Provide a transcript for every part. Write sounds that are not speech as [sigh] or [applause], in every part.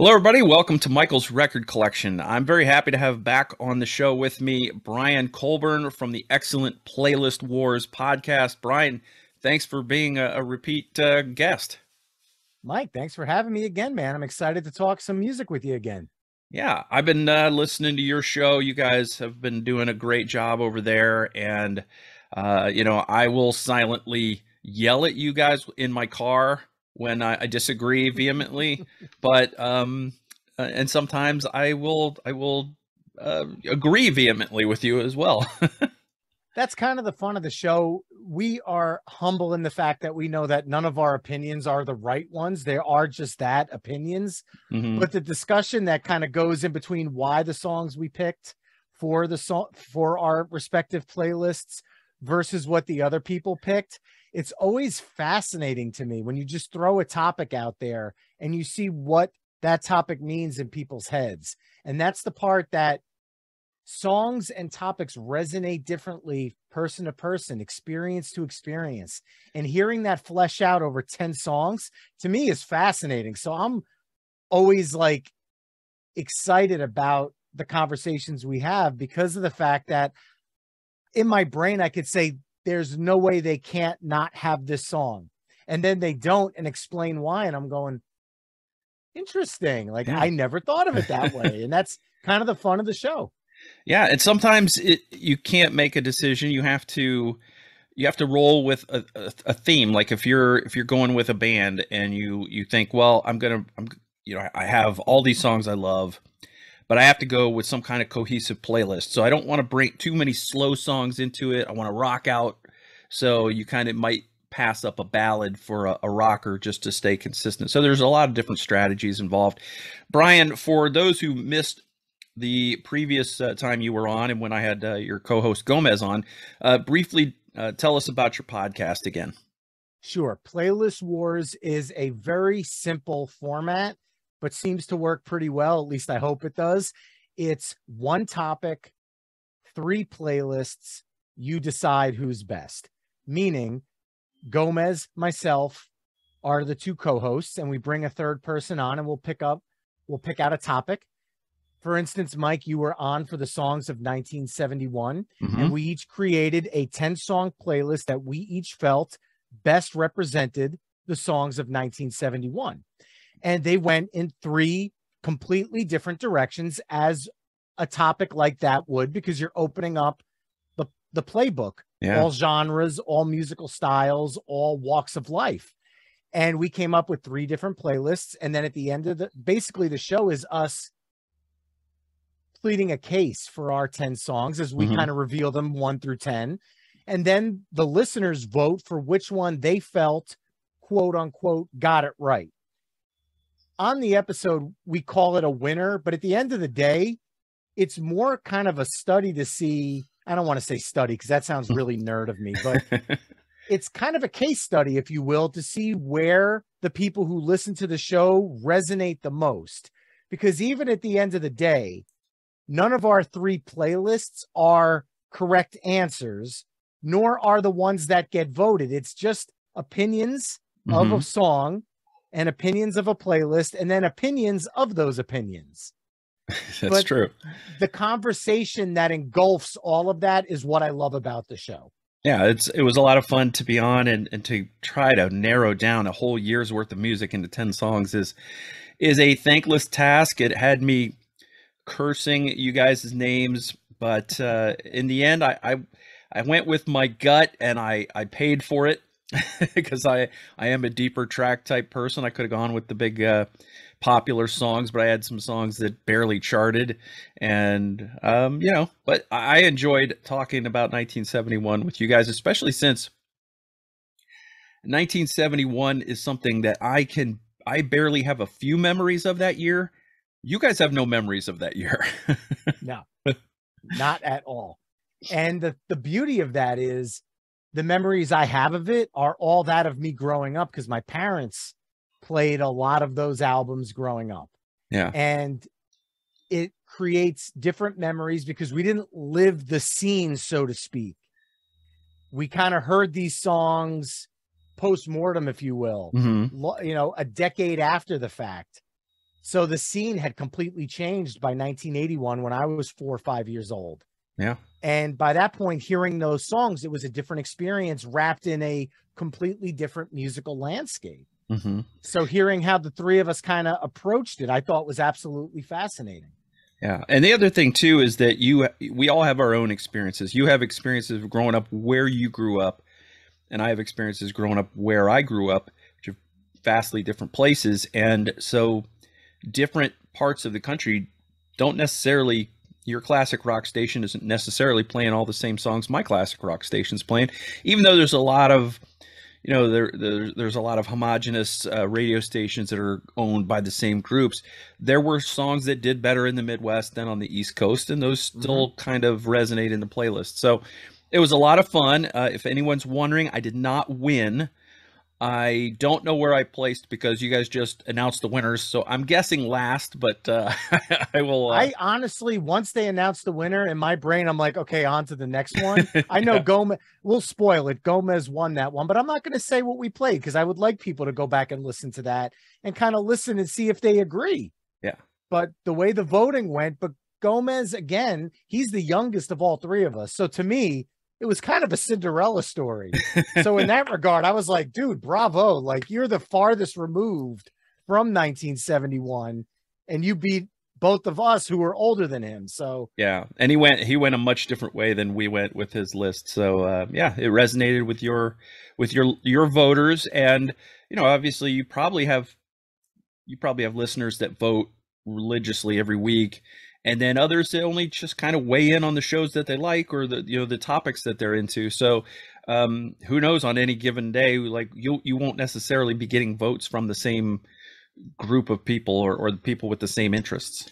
Hello, everybody. Welcome to Michael's Record Collection. I'm very happy to have back on the show with me Brian Colburn from the excellent Playlist Wars podcast. Brian, thanks for being a, a repeat uh, guest. Mike, thanks for having me again, man. I'm excited to talk some music with you again. Yeah, I've been uh, listening to your show. You guys have been doing a great job over there. And, uh, you know, I will silently yell at you guys in my car when I, I disagree vehemently, but um, uh, and sometimes I will I will uh, agree vehemently with you as well. [laughs] That's kind of the fun of the show. We are humble in the fact that we know that none of our opinions are the right ones. They are just that opinions. Mm-hmm. But the discussion that kind of goes in between why the songs we picked for the song for our respective playlists versus what the other people picked it's always fascinating to me when you just throw a topic out there and you see what that topic means in people's heads. And that's the part that songs and topics resonate differently person to person, experience to experience. And hearing that flesh out over 10 songs to me is fascinating. So I'm always like excited about the conversations we have because of the fact that in my brain I could say there's no way they can't not have this song. And then they don't and explain why. And I'm going, interesting. Like yeah. I never thought of it that [laughs] way. and that's kind of the fun of the show. Yeah. And sometimes it, you can't make a decision. You have to, you have to roll with a, a, a, theme. Like if you're, if you're going with a band and you, you think, well, I'm going to, I'm, you know, I have all these songs I love but I have to go with some kind of cohesive playlist. So I don't want to bring too many slow songs into it. I want to rock out. So you kind of might pass up a ballad for a, a, rocker just to stay consistent. So there's a lot of different strategies involved. Brian, for those who missed the previous uh, time you were on and when I had uh, your co-host Gomez on, uh, briefly uh, tell us about your podcast again. Sure. Playlist Wars is a very simple format but seems to work pretty well. At least I hope it does. It's one topic, three playlists. You decide who's best. Meaning, Gomez, myself are the two co-hosts, and we bring a third person on, and we'll pick up, we'll pick out a topic. For instance, Mike, you were on for the songs of 1971, mm-hmm. and we each created a 10 song playlist that we each felt best represented the songs of 1971 and they went in three completely different directions as a topic like that would because you're opening up the the playbook. Yeah. all genres all musical styles all walks of life. And we came up with three different playlists. And then at the end of the basically the show is us pleading a case for our 10 songs as we mm-hmm. kind of reveal them 1 through 10 and then the listeners vote for which one they felt quote unquote got it right on the episode, we call it a winner, but at the end of the day, it's more kind of a study to see. I don't want to say study because that sounds really nerd of me, but [laughs] it's kind of a case study, if you will, to see where the people who listen to the show resonate the most. Because even at the end of the day, none of our three playlists are correct answers, nor are the ones that get voted. It's just opinions mm-hmm. of a mm-hmm. song and opinions of a playlist and then opinions of those opinions. [laughs] That's but true. The conversation that engulfs all of that is what I love about the show. Yeah, it's it was a lot of fun to be on and, and to try to narrow down a whole year's worth of music into 10 songs is is a thankless task. It had me cursing you guys' names, but uh, in the end I, I I went with my gut and I I paid for it [laughs] because I I am a deeper track type person. I could have gone with the big uh, popular songs, but I had some songs that barely charted, and um, you know. But I enjoyed talking about 1971 with you guys, especially since 1971 is something that I can I barely have a few memories of that year. You guys have no memories of that year. [laughs] no, not at all. And the the beauty of that is the memories I have of it are all that of me growing up because my parents played a lot of those albums growing up. Yeah. And it creates different memories because we didn't live the scene, so to speak. We kind of heard these songs post mortem, if you will, mm-hmm. you know, a decade after the fact. So the scene had completely changed by 1981 when I was four or five years old. Yeah. And by that point, hearing those songs, it was a different experience wrapped in a completely different musical landscape. Mm-hmm. So hearing how the three of us kind of approached it, I thought was absolutely fascinating. Yeah, and the other thing too is that you we all have our own experiences. You have experiences of growing up where you grew up, and I have experiences growing up where I grew up, which are vastly different places. And so, different parts of the country don't necessarily. Your classic rock station isn't necessarily playing all the same songs my classic rock station's playing, even though there's a lot of you know there, there there's a lot of homogenous uh, radio stations that are owned by the same groups. There were songs that did better in the midwest than on the east coast and those still mm-hmm. kind of resonate in the playlist. So it was a lot of fun. Uh, if anyone's wondering i did not win I don't know where I placed because you guys just announced the winners, so I'm guessing last. But uh, [laughs] I will. Uh... I honestly, once they announced the winner in my brain, I'm like, okay, on to the next [laughs] one. I know yeah. Gomez. We'll spoil it. Gomez won that one, but I'm not going to say what we played because I would like people to go back and listen to that and kind of listen and see if they agree. Yeah. But the way the voting went, but Gomez again, he's the youngest of all three of us. So to me, it was kind of a Cinderella story. so in [laughs] that regard, I was like, dude, bravo. Like you're the farthest removed from 1971 and you beat both of us who were older than him. So yeah, and he went he went a much different way than we went with his list. So uh, yeah, it resonated with your with your your voters, and you know obviously you probably have you probably have listeners that vote religiously every week, and then others that only just kind of weigh in on the shows that they like or the you know the topics that they're into. So um, who knows on any given day, like you you won't necessarily be getting votes from the same group of people or, or the people with the same interests.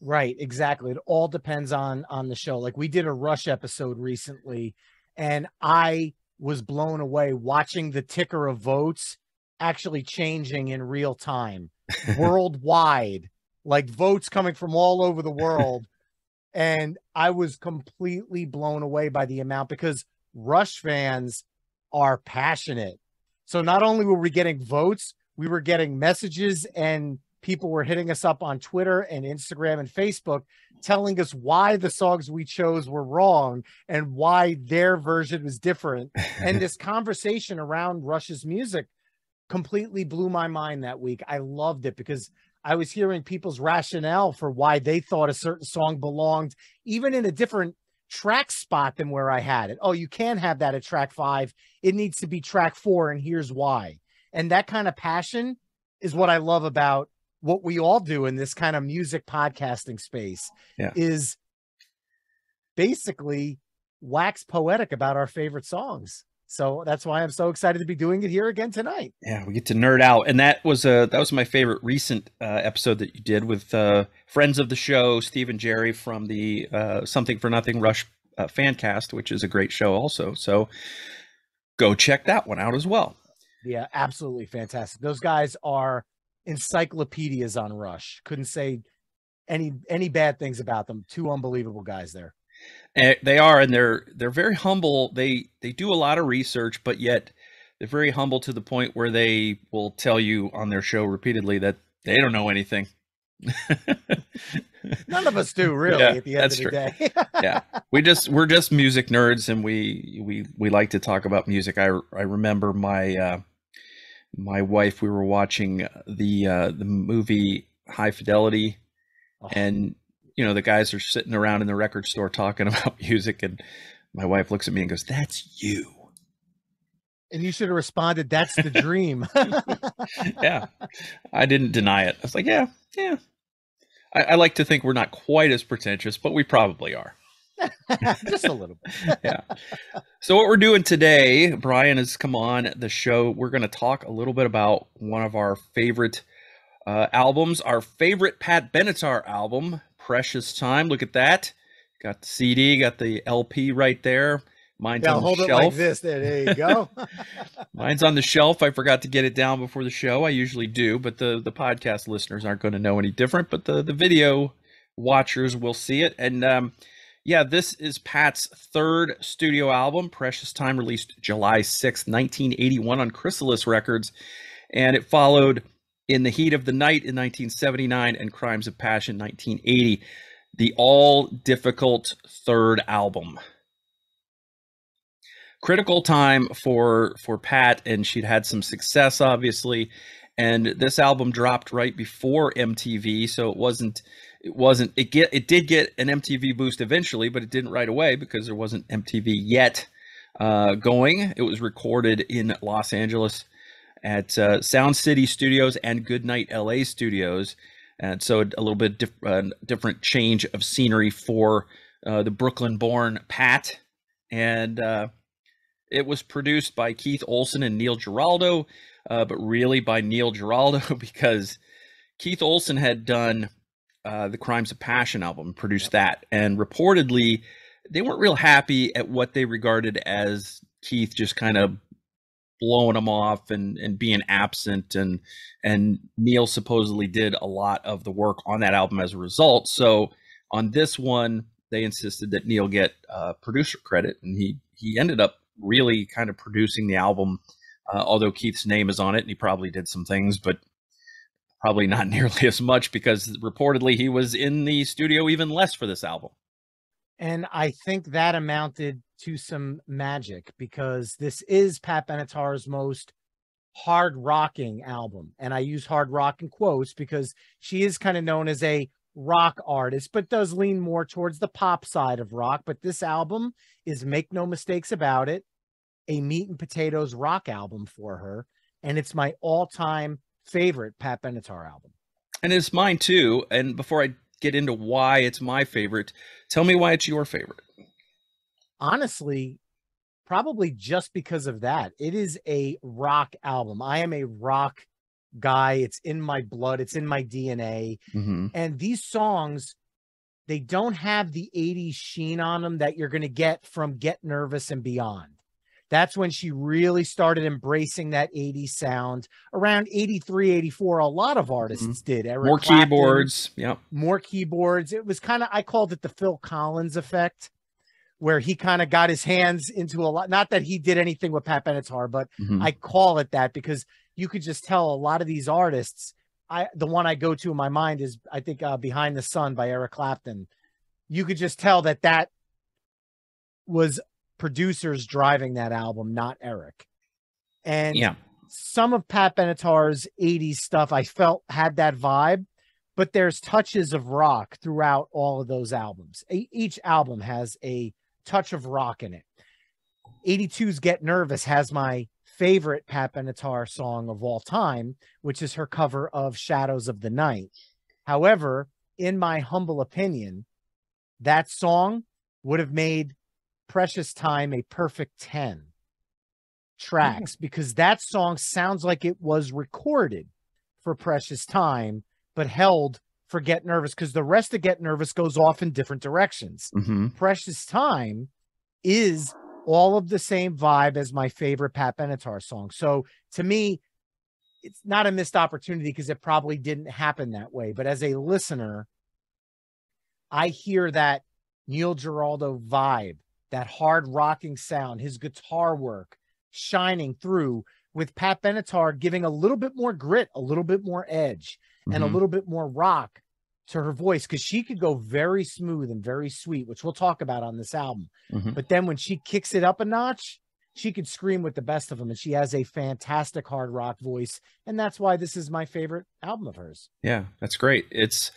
Right, exactly. It all depends on on the show. Like we did a Rush episode recently, and I was blown away watching the ticker of votes actually changing in real time [laughs] worldwide like votes coming from all over the world. and I was completely blown away by the amount because Rush fans are passionate. So not only were we getting votes, we were getting messages and people were hitting us up on Twitter and Instagram and Facebook telling us why the songs we chose were wrong and why their version was different. and [laughs] this conversation around Rush's music completely blew my mind that week. I loved it because I was hearing people's rationale for why they thought a certain song belonged even in a different track spot than where I had it. Oh, you can have that at track five. It needs to be track four, and here's why. And that kind of passion is what I love about what we all do in this kind of music podcasting space yeah. is basically wax poetic about our favorite songs. So that's why I'm so excited to be doing it here again tonight. Yeah, we get to nerd out, and that was a that was my favorite recent uh, episode that you did with uh, friends of the show, Steve and Jerry from the uh, Something for Nothing Rush uh, fan cast, which is a great show also. So go check that one out as well. Yeah, absolutely fantastic. Those guys are encyclopedias on Rush. Couldn't say any any bad things about them. Two unbelievable guys there. And they are, and they're they're very humble. They they do a lot of research, but yet they're very humble to the point where they will tell you on their show repeatedly that they don't know anything. [laughs] None of us do really yeah, at the end of the true. day. [laughs] yeah. We just we're just music nerds and we we we like to talk about music. I I remember my uh my wife we were watching the uh the movie High Fidelity oh. and you know, the guys are sitting around in the record store talking [laughs] about music, and my wife looks at me and goes, "That's you." And you should have responded, "That's the dream." [laughs] yeah, I didn't deny it. I was like, "Yeah, yeah." I, I like to think we're not quite as pretentious, but we probably are. [laughs] Just a little bit. yeah. So what we're doing today, Brian has come on the show. We're going to talk a little bit about one of our favorite uh, albums, our favorite Pat Benatar album, precious time. Look at that. Got the CD, got the LP right there. Mine's yeah, on hold the shelf. it like this. There, there you go. [laughs] [laughs] Mine's on the shelf. I forgot to get it down before the show. I usually do, but the the podcast listeners aren't going to know any different. But the the video watchers will see it. And um, yeah, this is Pat's third studio album, Precious Time, released July 6th, 1981 on Chrysalis Records. And it followed In the Heat of the Night in 1979 and Crimes of Passion 1980, the all difficult third album. Critical time for for Pat and she'd had some success obviously and this album dropped right before MTV so it wasn't it wasn't it get it did get an MTV boost eventually but it didn't right away because there wasn't MTV yet uh, going. It was recorded in Los Angeles at uh, Sound City Studios and Goodnight LA Studios. And so a little bit diff- uh, different change of scenery for uh, the Brooklyn born Pat. And uh, it was produced by Keith Olsen and Neil Giraldo, uh, but really by Neil Giraldo [laughs] because Keith Olsen had done uh, the Crimes of Passion album, produced that. And reportedly, they weren't real happy at what they regarded as Keith just kind of blowing them off and and being absent and and Neil supposedly did a lot of the work on that album as a result. So on this one, they insisted that Neil get uh, producer credit, and he he ended up really kind of producing the album. Uh, although Keith's name is on it, and he probably did some things, but probably not [laughs] nearly as much because reportedly he was in the studio even less for this album. And I think that amounted to some magic because this is Pat Benatar's most hard rocking album. And I use hard rock in quotes because she is kind of known as a rock artist, but does lean more towards the pop side of rock. But this album is make no mistakes about it, a meat and potatoes rock album for her. And it's my all time favorite Pat Benatar album. And it's mine too. And before I get into why it's my favorite. Tell me why it's your favorite. Honestly, probably just because of that. It is a rock album. I am a rock guy. It's in my blood, it's in my DNA. Mm-hmm. And these songs, they don't have the 80s sheen on them that you're going to get from Get Nervous and Beyond. That's when she really started embracing that 80s sound. Around 83, 84, a lot of artists mm-hmm. did. Eric more Clapton, keyboards. Yep. More keyboards. It was kind of, I called it the Phil Collins effect, where he kind of got his hands into a lot. Not that he did anything with Pat Benatar, but mm-hmm. I call it that because you could just tell a lot of these artists. I the one I go to in my mind is I think uh, Behind the Sun by Eric Clapton. You could just tell that that was producers driving that album, not Eric. And yeah. some of Pat Benatar's 80s stuff I felt had that vibe, but there's touches of rock throughout all of those albums. each album has a touch of rock in it. 82's Get Nervous has my favorite Pat Benatar song of all time, which is her cover of Shadows of the Night. However, in my humble opinion, that song would have made Precious Time a perfect 10 tracks because that song sounds like it was recorded for Precious Time, but held for Get Nervous because the rest of Get Nervous goes off in different directions. Mm-hmm. Precious Time is all of the same vibe as my favorite Pat Benatar song. So to me, it's not a missed opportunity because it probably didn't happen that way. But as a listener, I hear that Neil Giraldo vibe that hard rocking sound, his guitar work shining through with Pat Benatar giving a little bit more grit, a little bit more edge, mm-hmm. and a mm-hmm. little bit more rock to her voice because she could go very smooth and very sweet, which we'll talk about on this album. Mm-hmm. But then when she kicks it up a notch, she could scream with the best of them, and she has a fantastic hard rock voice, and that's why this is my favorite album of hers. Yeah, that's great. It's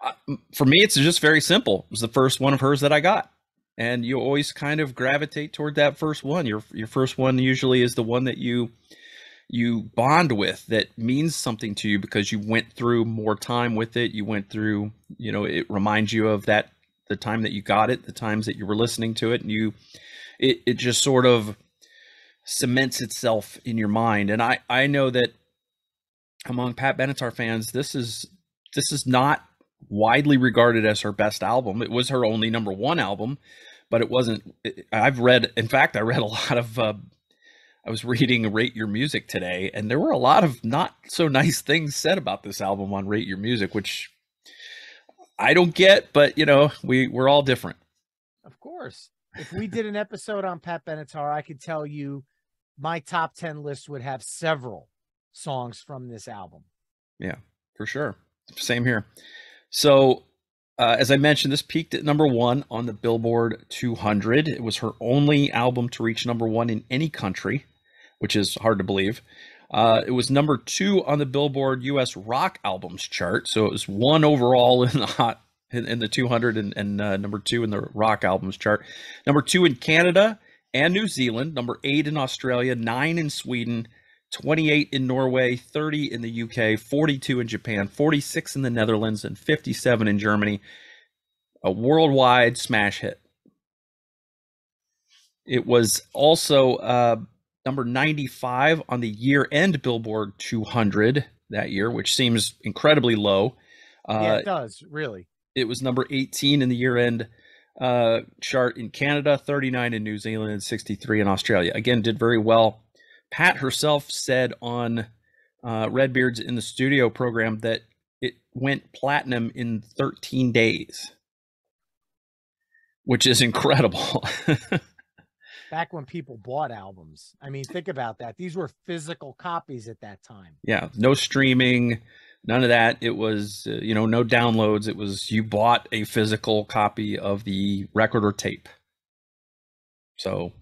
uh, for me, it's just very simple. It was the first one of hers that I got and you always kind of gravitate toward that first one. Your your first one usually is the one that you you bond with that means something to you because you went through more time with it. You went through, you know, it reminds you of that the time that you got it, the times that you were listening to it, and you it it just sort of cements itself in your mind. And I I know that among Pat Benatar fans, this is this is not widely regarded as her best album. It was her only number one album, but it wasn't. I've read, in fact, I read a [laughs] lot of. Uh, I was reading Rate Your Music today, and there were a lot of not so nice things said about this album on Rate Your Music, which I don't get, but you know, we we're all different. Of course. If we did an episode on Pat Benatar, I could tell you my top 10 list would have several songs from this album. Yeah, for sure. Same here. So, uh, as I mentioned, this peaked at number one on the Billboard 200. It was her only album to reach number one in any country, which is hard to believe. Uh, it was number two on the Billboard U.S. Rock Albums chart, so it was one overall in the hot in, in the 200 and, and uh, number two in the Rock Albums chart. Number two in Canada and New Zealand. Number eight in Australia. Nine in Sweden. 28 in Norway, 30 in the UK, 42 in Japan, 46 in the Netherlands, and 57 in Germany. A worldwide smash hit. It was also uh, number 95 on the year end Billboard 200 that year, which seems incredibly low. Uh, yeah, it does, really. It was number 18 in the year end uh, chart in Canada, 39 in New Zealand, and 63 in Australia. Again, did very well Pat herself said on uh, Redbeard's in the studio program that it went platinum in 13 days, which is incredible. [laughs] Back when people bought albums. I mean, think about that. These were physical copies at that time. Yeah, no streaming, none of that. It was, uh, you know, no downloads. It was you bought a physical copy of the record or tape. So,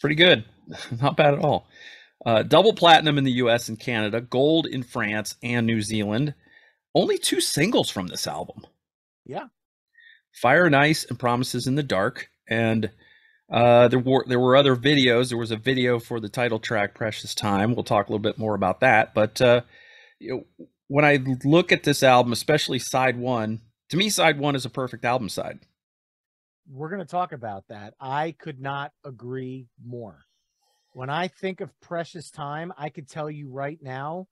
pretty good. [laughs] Not bad at all. Uh, double platinum in the US and Canada, gold in France and New Zealand. Only two singles from this album. Yeah. Fire and Ice and Promises in the Dark. And uh, there were there were other videos. There was a video for the title track Precious Time. We'll talk a little bit more about that. But uh, you know, when I look at this album, especially side one, to me, side one is a perfect album side. We're going to talk about that. I could not agree more. When I think of precious time, I could tell you right now,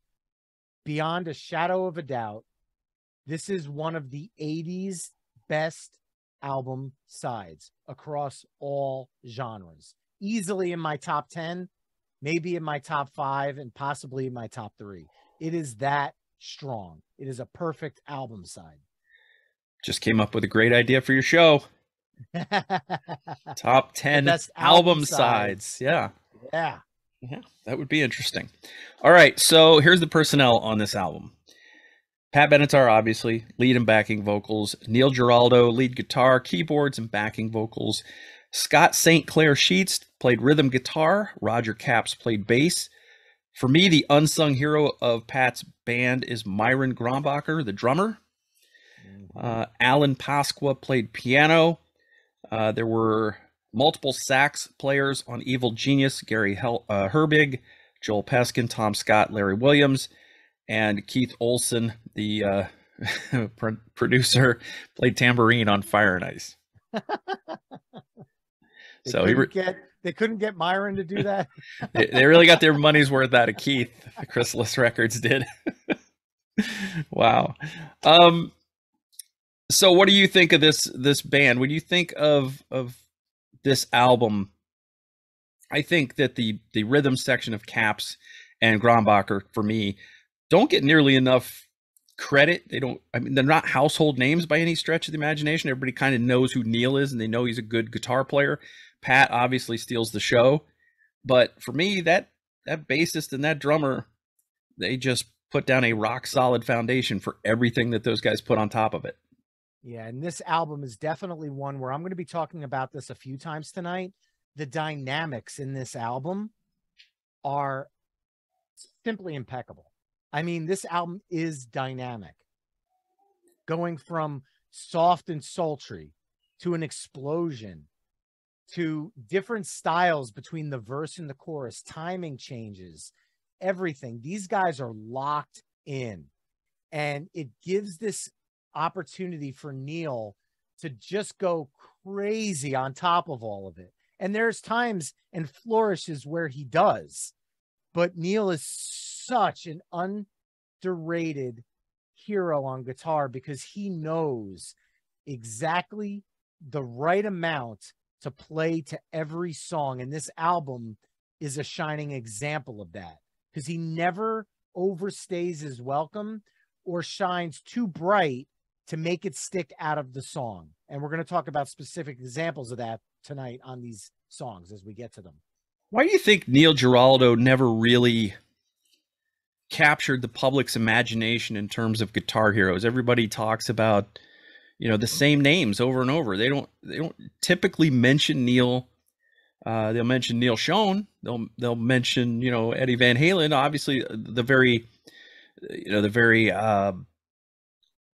beyond a shadow of a doubt, this is one of the 80s best album sides across all genres. Easily in my top 10, maybe in my top five, and possibly in my top three. It is that strong. It is a perfect album side. Just came up with a great idea for your show. [laughs] top 10 album, album sides. sides. Yeah. Yeah. Yeah, that would be interesting. All right, so here's the personnel on this album. Pat Benatar, obviously, lead and backing vocals. Neil Giraldo, lead guitar, keyboards, and backing vocals. Scott St. Clair Sheets played rhythm guitar. Roger Capps played bass. For me, the unsung hero of Pat's band is Myron Grombacher, the drummer. Mm-hmm. Uh, Alan Pasqua played piano. Uh, there were multiple sax players on Evil Genius, Gary Hel- uh, Herbig, Joel Peskin, Tom Scott, Larry Williams, and Keith Olsen, the uh, [laughs] pro- producer, played tambourine on Fire and Ice. so he re- get they couldn't get Myron to do that. [laughs] they, they, really got their money's worth out of Keith. Chrysalis Records did. [laughs] wow. Um. So, what do you think of this this band? When you think of of this album, I think that the the rhythm section of Capps and Grombacher for me don't get nearly enough credit. They don't. I mean, they're not household names by any stretch of the imagination. Everybody kind of knows who Neil is, and they know he's a good guitar player. Pat obviously steals the show, but for me, that that bassist and that drummer, they just put down a rock solid foundation for everything that those guys put on top of it. Yeah, and this album is definitely one where I'm going to be talking about this a few times tonight. The dynamics in this album are simply impeccable. I mean, this album is dynamic. Going from soft and sultry to an explosion to different styles between the verse and the chorus, timing changes, everything. These guys are locked in. And it gives this opportunity for Neil to just go crazy on top of all of it. And there's times and flourishes where he does, but Neil is such an underrated hero on guitar because he knows exactly the right amount to play to every song. And this album is a shining example of that because he never overstays his welcome or shines too bright to make it stick out of the song. And we're going to talk about specific examples of that tonight on these songs as we get to them. Why do you think Neil Giraldo never really captured the public's imagination in terms of guitar heroes. Everybody talks about you know the same names over and over. They don't they don't typically mention Neil. Uh, they'll mention Neal Schon. They'll they'll mention you know Eddie Van Halen. Obviously, uh, the very you know the very uh,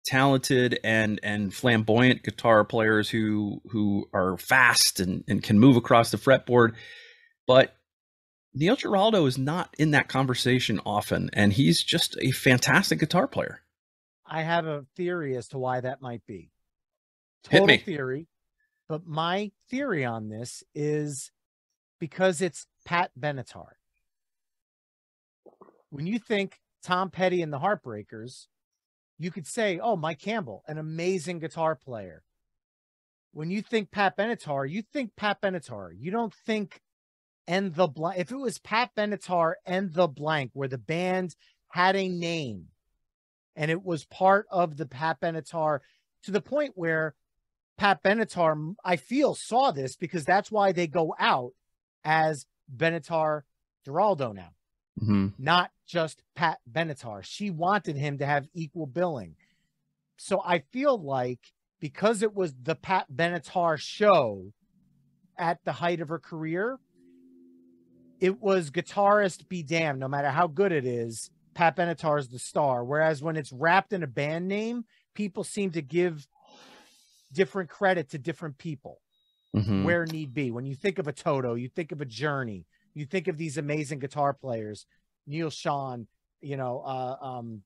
talented and and flamboyant guitar players who who are fast and, and can move across the fretboard. But Neil Giraldo is not in that conversation often, and he's just a fantastic guitar player. I have a theory as to why that might be. Total theory. But my theory on this is because it's Pat Benatar. When you think Tom Petty and the Heartbreakers, you could say, oh, Mike Campbell, an amazing guitar player. When you think Pat Benatar, you think Pat Benatar. You don't think and the blank. If it was Pat Benatar and the blank, where the band had a name and it was part of the Pat Benatar to the point where Pat Benatar, I feel, saw this because that's why they go out as Benatar Giraldo now, mm-hmm. not just Pat Benatar. She wanted him to have equal billing. So I feel like because it was the Pat Benatar show at the height of her career, it was guitarist be damned, no matter how good it is. Pat Benatar is the star. Whereas when it's wrapped in a band name, people seem to give different credit to different people mm-hmm. where need be. When you think of a Toto, you think of a Journey, you think of these amazing guitar players, Neal Schon, you know, uh, um,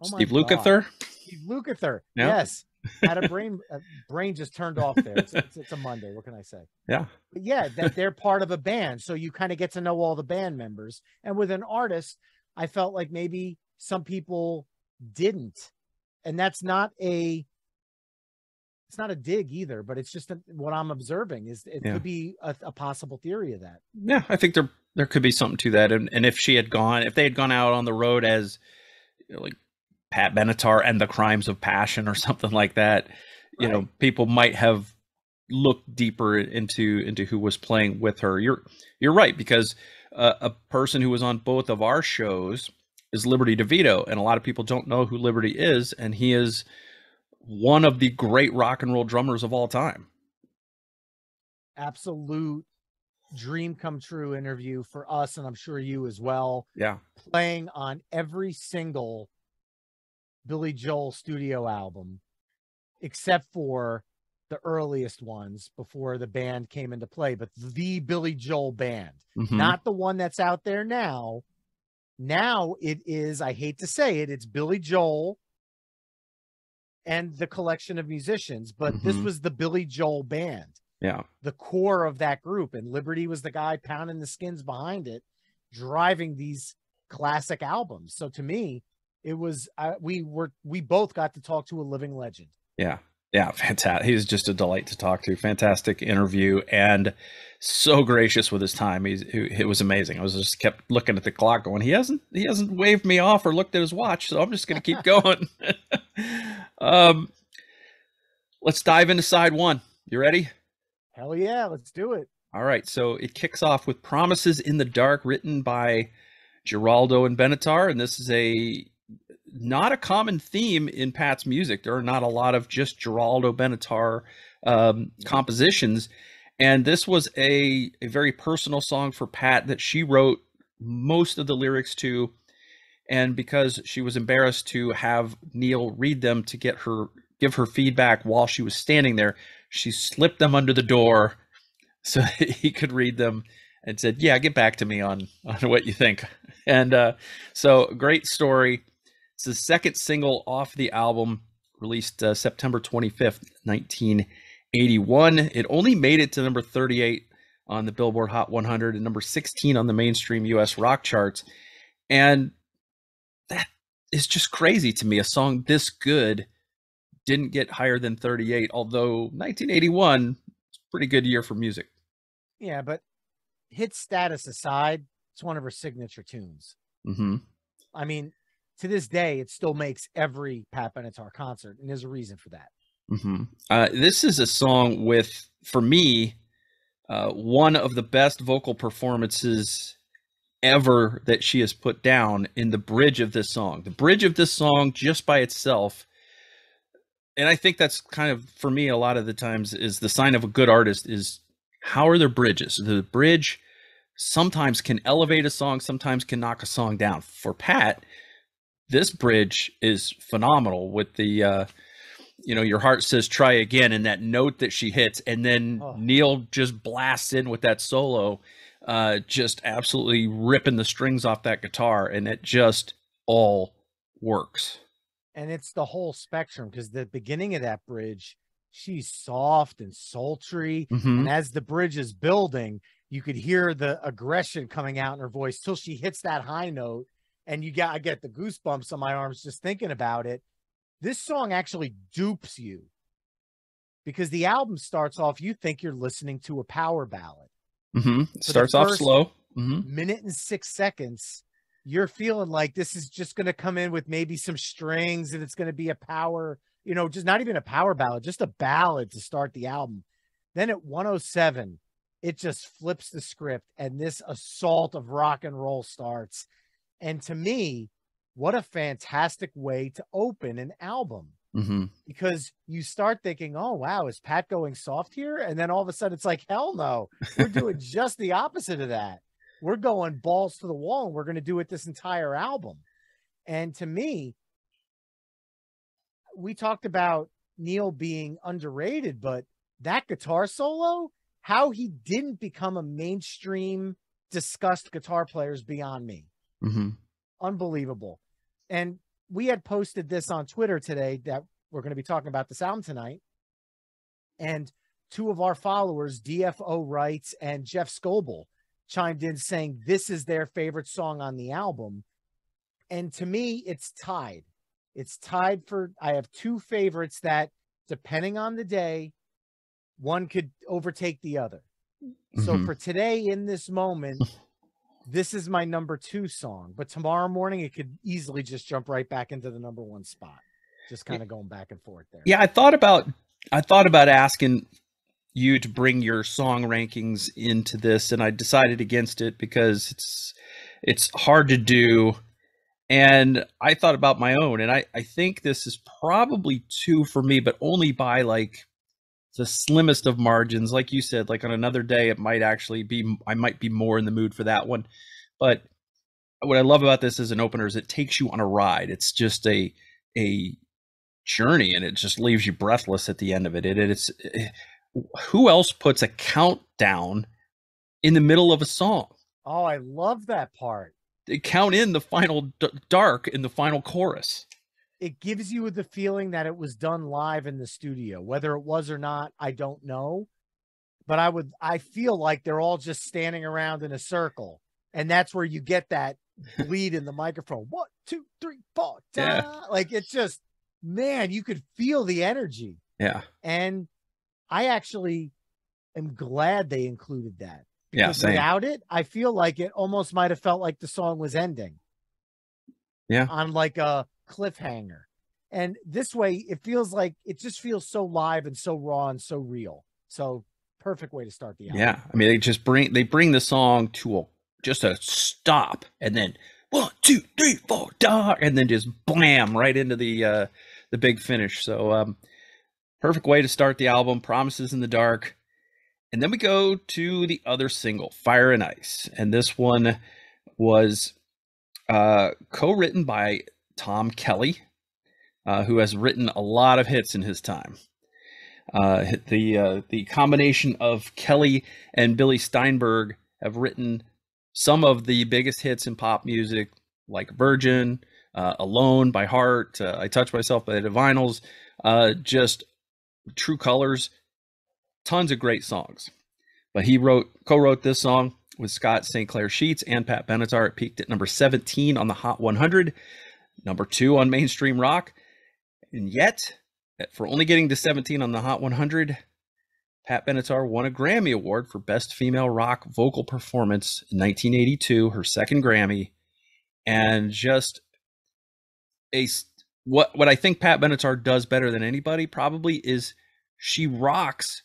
oh Steve Lukather. Steve Lukather. Yes had a brain a brain just turned off there. It's, it's, it's, a Monday. What can I say? Yeah. But yeah, that they're part of a band, so you kind of get to know all the band members. And with an artist, I felt like maybe some people didn't, and that's not a it's not a dig either, but it's just a, what I'm observing is it yeah. could be a, a, possible theory of that. Yeah, I think there there could be something to that. And and if she had gone, if they had gone out on the road as you know, like Pat Benatar and the Crimes of Passion or [laughs] something like that, you right. know, people might have looked deeper into into who was playing with her. You're you're right because uh, a person who was on both of our shows is Liberty DeVito, and a lot of people don't know who Liberty is, and he is one of the great rock and roll drummers of all time. Absolute dream come true interview for us, and I'm sure you as well. Yeah, playing on every single Billy Joel studio album, except for the earliest ones before the band came into play, but the Billy Joel band, mm-hmm. not the one that's out there now. Now it is, I hate to say it, it's Billy Joel and the collection of musicians, but mm-hmm. this was the Billy Joel band. Yeah. The core of that group. And Liberty was the guy pounding the skins behind it, driving these classic albums. So to me, it was uh, we were we both got to talk to a living legend. Yeah. Yeah, fantastic. He's just a delight to talk to. Fantastic interview and so gracious with his time. He's it was amazing. I was just kept looking at the clock going, he hasn't he hasn't waved me off or looked at his watch, so I'm just going to keep going. [laughs] um let's dive into side 1. You ready? Hell yeah, let's do it. All right, so it kicks off with Promises in the Dark written by Giraldo and Benatar and this is a not a common theme in Pat's music. There are not a lot of just Giraldo Benatar um, compositions. And this was a, a very personal song for Pat that she wrote most of the lyrics to. And because she was embarrassed to have Neil read them to get her give her feedback while she was standing there, she slipped them under the door so [laughs] he could read them and said, "Yeah, get back to me on on what you think." And uh, so, great story. It's the second single off the album, released uh, September 25th, 1981. It only made it to number 38 on the Billboard Hot 100 and number 16 on the mainstream US rock charts. And that is just crazy to me. A song this good didn't get higher than 38, although 1981 is a pretty good year for music. Yeah, but hit status aside, it's one of her signature tunes. Mm-hmm. I mean, to this day, it still makes every Pat Benatar concert, and there's a reason for that. Mm-hmm. Uh, this is a song with, for me, uh, one of the best vocal performances ever that she has put down in the bridge of this song. The bridge of this song just by itself and I think that's kind of for me a lot of the times is the sign of a good artist is how are their bridges? The bridge sometimes can elevate a song, sometimes can knock a song down. For Pat, this bridge is phenomenal with the uh you know, your heart says try again and that note that she hits and then oh. Neil just blasts in with that solo uh just absolutely ripping the strings off that guitar and it just all works. And it's the whole spectrum because the beginning of that bridge, she's soft and sultry. Mm-hmm. And as the bridge is building, you could hear the aggression coming out in her voice till she hits that high note. And you got I get the goosebumps on my arms just thinking about it. This song actually dupes you because the album starts off, you think you're listening to a power ballad. Mm-hmm. Starts off slow. Mm-hmm. Minute and six seconds, you're feeling like this is just going to come in with maybe some strings and it's going to be a power, you know, just not even a power ballad, just a ballad to start the album. Then at 107, it just flips the script and this assault of rock and roll starts. And to me, what a fantastic way to open an album. Mm-hmm. Because you start thinking, oh, wow, is Pat going soft here? And then all of a sudden it's like, hell no, we're doing [laughs] just the opposite of that we're going balls to the wall and we're going to do it this entire album. And to me, we talked about Neil being underrated, but that guitar solo, how he didn't become a mainstream discussed guitar player is beyond me. Mm-hmm. Unbelievable. And we had posted this on Twitter today that we're going to be talking about this album tonight. And two of our followers, DFO Writes and Jeff Scoble, chimed in saying this is their favorite song on the album. And to me, it's tied. It's tied for, I have two favorites that, depending on the day, one could overtake the other. Mm-hmm. So for today, in this moment, this is my number two song. But tomorrow morning, it could easily just jump right back into the number one spot. Just kind of going back and forth there. Yeah, I thought about I thought about asking you to bring your song rankings into this and I decided against it because it's it's hard to do. And I thought about my own and I I think this is probably 2 for me but only by like the slimmest of margins. Like you said like on another day it might actually be I might be more in the mood for that one. But what I love about this as an opener is it takes you on a ride. It's just a a journey and it just leaves you breathless at the end of it. It, it's it, who else puts a countdown in the middle of a song? Oh, I love that part. They count in the final d- dark in the final chorus. It gives you the feeling that it was done live in the studio. Whether it was or not, I don't know. But I would, I feel like they're all just standing around in a circle. And that's where you get that lead in the microphone. One, two, three, four. Yeah. Like it's just, man, you could feel the energy. Yeah. And I actually am glad they included that. Yeah, same. without it, I feel like it almost might have felt like the song was ending. Yeah. On like a cliffhanger. And this way it feels like it just feels so live and so raw and so real. So perfect way to start the album. Yeah. I mean they just bring they bring the song to a just a stop and then one, two, three, four, da, and then just blam right into the uh the big finish. So um Perfect way to start the album, Promises in the Dark. And then we go to the other single, Fire and Ice. And this one was uh, co written by Tom Kelly, uh, who has written a lot of hits in his time. Uh, the uh, the combination of Kelly and Billy Steinberg have written some of the biggest hits in pop music, like Virgin, uh, Alone by Heart, uh, I Touch Myself by the Divinyls, uh, just True Colors, tons of great songs. But he wrote, co-wrote this song with Scott St. Clair Sheets and Pat Benatar. It peaked at number 17 on the Hot 100, number two on mainstream rock. And yet, for only getting to 17 on the Hot 100, Pat Benatar won a Grammy Award for Best Female Rock Vocal Performance in 1982, her second Grammy, and just a what what I think Pat Benatar does better than anybody probably is she rocks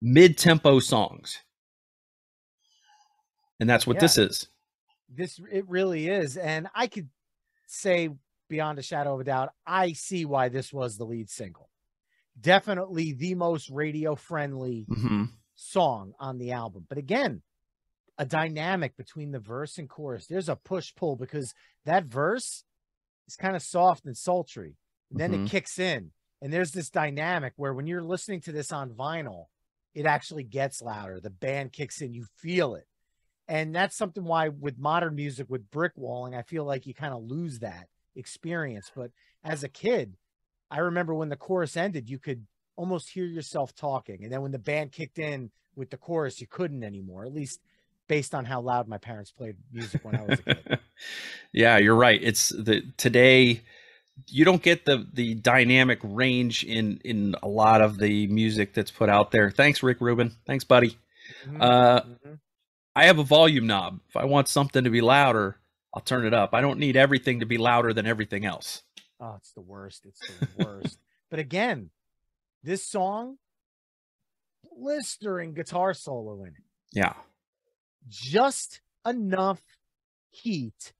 mid-tempo songs. And that's what yeah. this is. This it really is, and I could say beyond a shadow of a doubt, I see why this was the lead single. Definitely the most radio friendly Mm-hmm. song on the album. But again, a dynamic between the verse and chorus. There's a push pull because that verse is kind of soft and sultry. And then Mhm. it kicks in. And there's this dynamic where when you're listening to this on vinyl, it actually gets louder. The band kicks in, you feel it. And that's something why with modern music, with brick walling, I feel like you kind of lose that experience. But as a kid, I remember when the chorus ended, you could almost hear yourself talking. And then when the band kicked in with the chorus, you couldn't anymore, at least based on how loud my parents played music when I was a kid. [laughs] yeah, you're right. It's the today you don't get the the dynamic range in in a lot of the music that's put out there. Thanks, Rick Rubin. Thanks, buddy. Mhm, Uh, mhm. I have a volume knob. If I want something to be louder, I'll turn it up. I don't need everything to be louder than everything else. Oh, it's the worst. It's the worst. [laughs] but again, this song, blistering guitar solo in it. Yeah. Just enough heat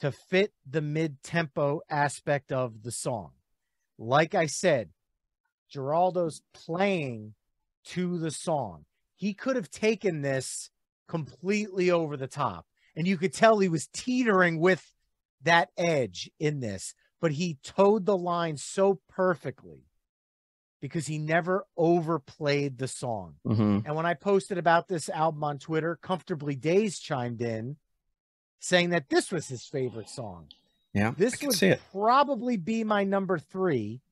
to fit the mid tempo aspect of the song. Like I said, Giraldo's playing to the song. He could have taken this completely over the top, and you could tell he was teetering with that edge in this, but he towed the line so perfectly because he never overplayed the song. hmm And when I posted about this album on Twitter, Comfortably Days chimed in saying that this was his favorite song. Yeah. This would probably be my number three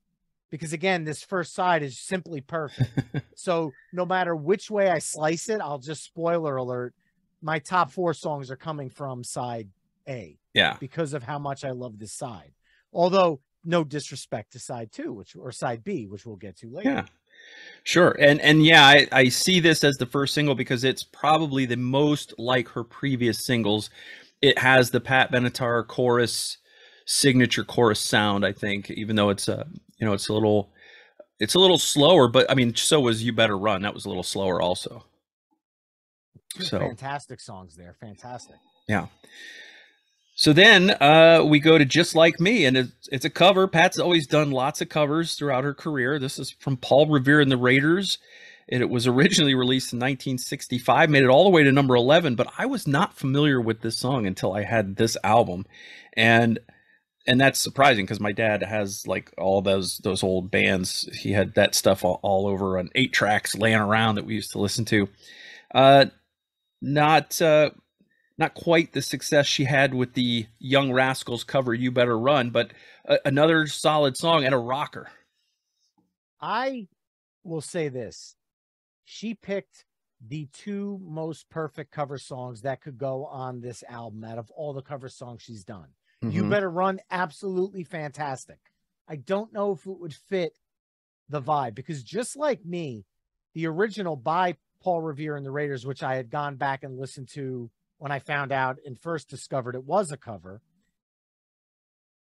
because, again, this first side is simply perfect. [laughs] so no matter which way I slice it, I'll just spoiler alert my top four songs are coming from side A Yeah. because of how much I love this side. Although, no disrespect to side two, which or side B, which we'll get to later. Yeah. Sure. And and yeah, I, I see this as the first single because it's probably the most like her previous singles. It has the Pat Benatar chorus signature chorus sound, I think, even though it's a you know, it's a little it's a little slower, but I mean, so was You Better Run. That was a little slower also. Two So fantastic songs there. Fantastic. yeah. So then uh, we go to Just Like Me, and it's, it's a cover. Pat's always done lots of covers throughout her career. This is from Paul Revere and the Raiders. And it was [laughs] originally released in 1965, made it all the way to number 11, but I was not familiar with this song until I had this album. And and that's surprising because my dad has like all those those old bands. He had that stuff all, all over on eight tracks laying around that we used to listen to. Uh, not uh, not quite the success she had with the Young Rascals cover "You Better Run," but a, another solid song and a rocker. I will say this. She picked the two most perfect cover songs that could go on this album out of all the cover songs she's done. You Mhm. Better Run, absolutely fantastic. I don't know if it would fit the vibe because just like me, the original by Paul Revere and the Raiders, which I had gone back and listened to when I found out and first discovered it was a cover,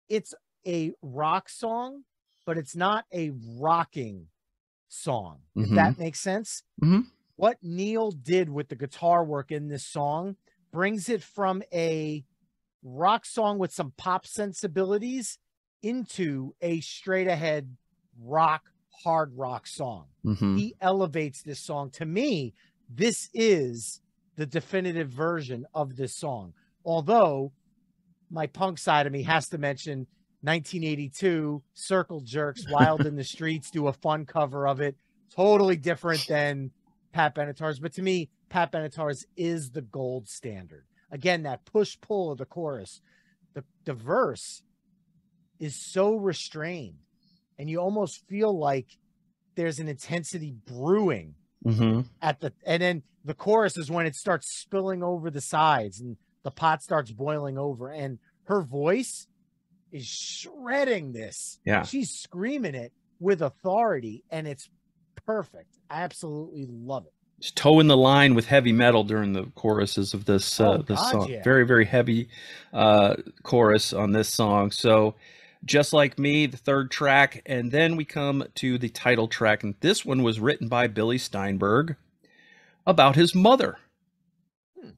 it's a rock song, but it's not a rocking song. If Mhm. that makes sense. Mhm. What Neil did with the guitar work in this song brings it from a rock song with some pop sensibilities into a straight ahead rock, hard rock song. Mhm. He elevates this song. To me, this is the definitive version of this song. Although my punk side of me has to mention 1982 Circle Jerks Wild in the [laughs] Streets do a fun cover of it. Totally different than Pat Benatar's, but to me, Pat Benatar's is the gold standard. Again, that push pull of the chorus, the, the verse is so restrained, and you almost feel like there's an intensity brewing Mhm. at the and then the chorus is when it starts spilling over the sides and the pot starts boiling over and her voice is shredding this Yeah. she's screaming it with authority and it's perfect i absolutely love it Just toeing the line with heavy metal during the choruses of this uh, Oh, this God, song. yeah. Very very heavy uh, chorus on this song. So, just like me, the third track, and then we come to the title track, and this one was written by Billy Steinberg about his mother. Hmm.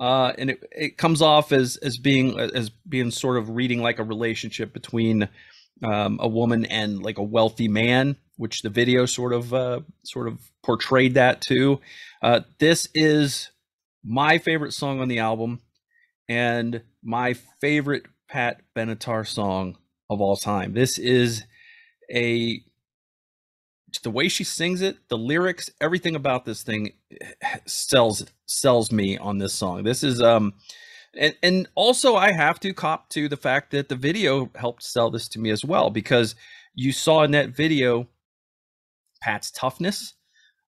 uh, and it, it comes off as as being as being sort of reading like a relationship between um, a woman and like a wealthy man, which the video sort of uh, sort of portrayed that too. Uh, this is my favorite song on the album and my favorite Pat Benatar song of all time. This is a the way she sings it, the lyrics, everything about this thing sells sells me on this song. This is um and and also I have to cop to the fact that the video helped sell this to me as well because you saw in that video Pat's toughness,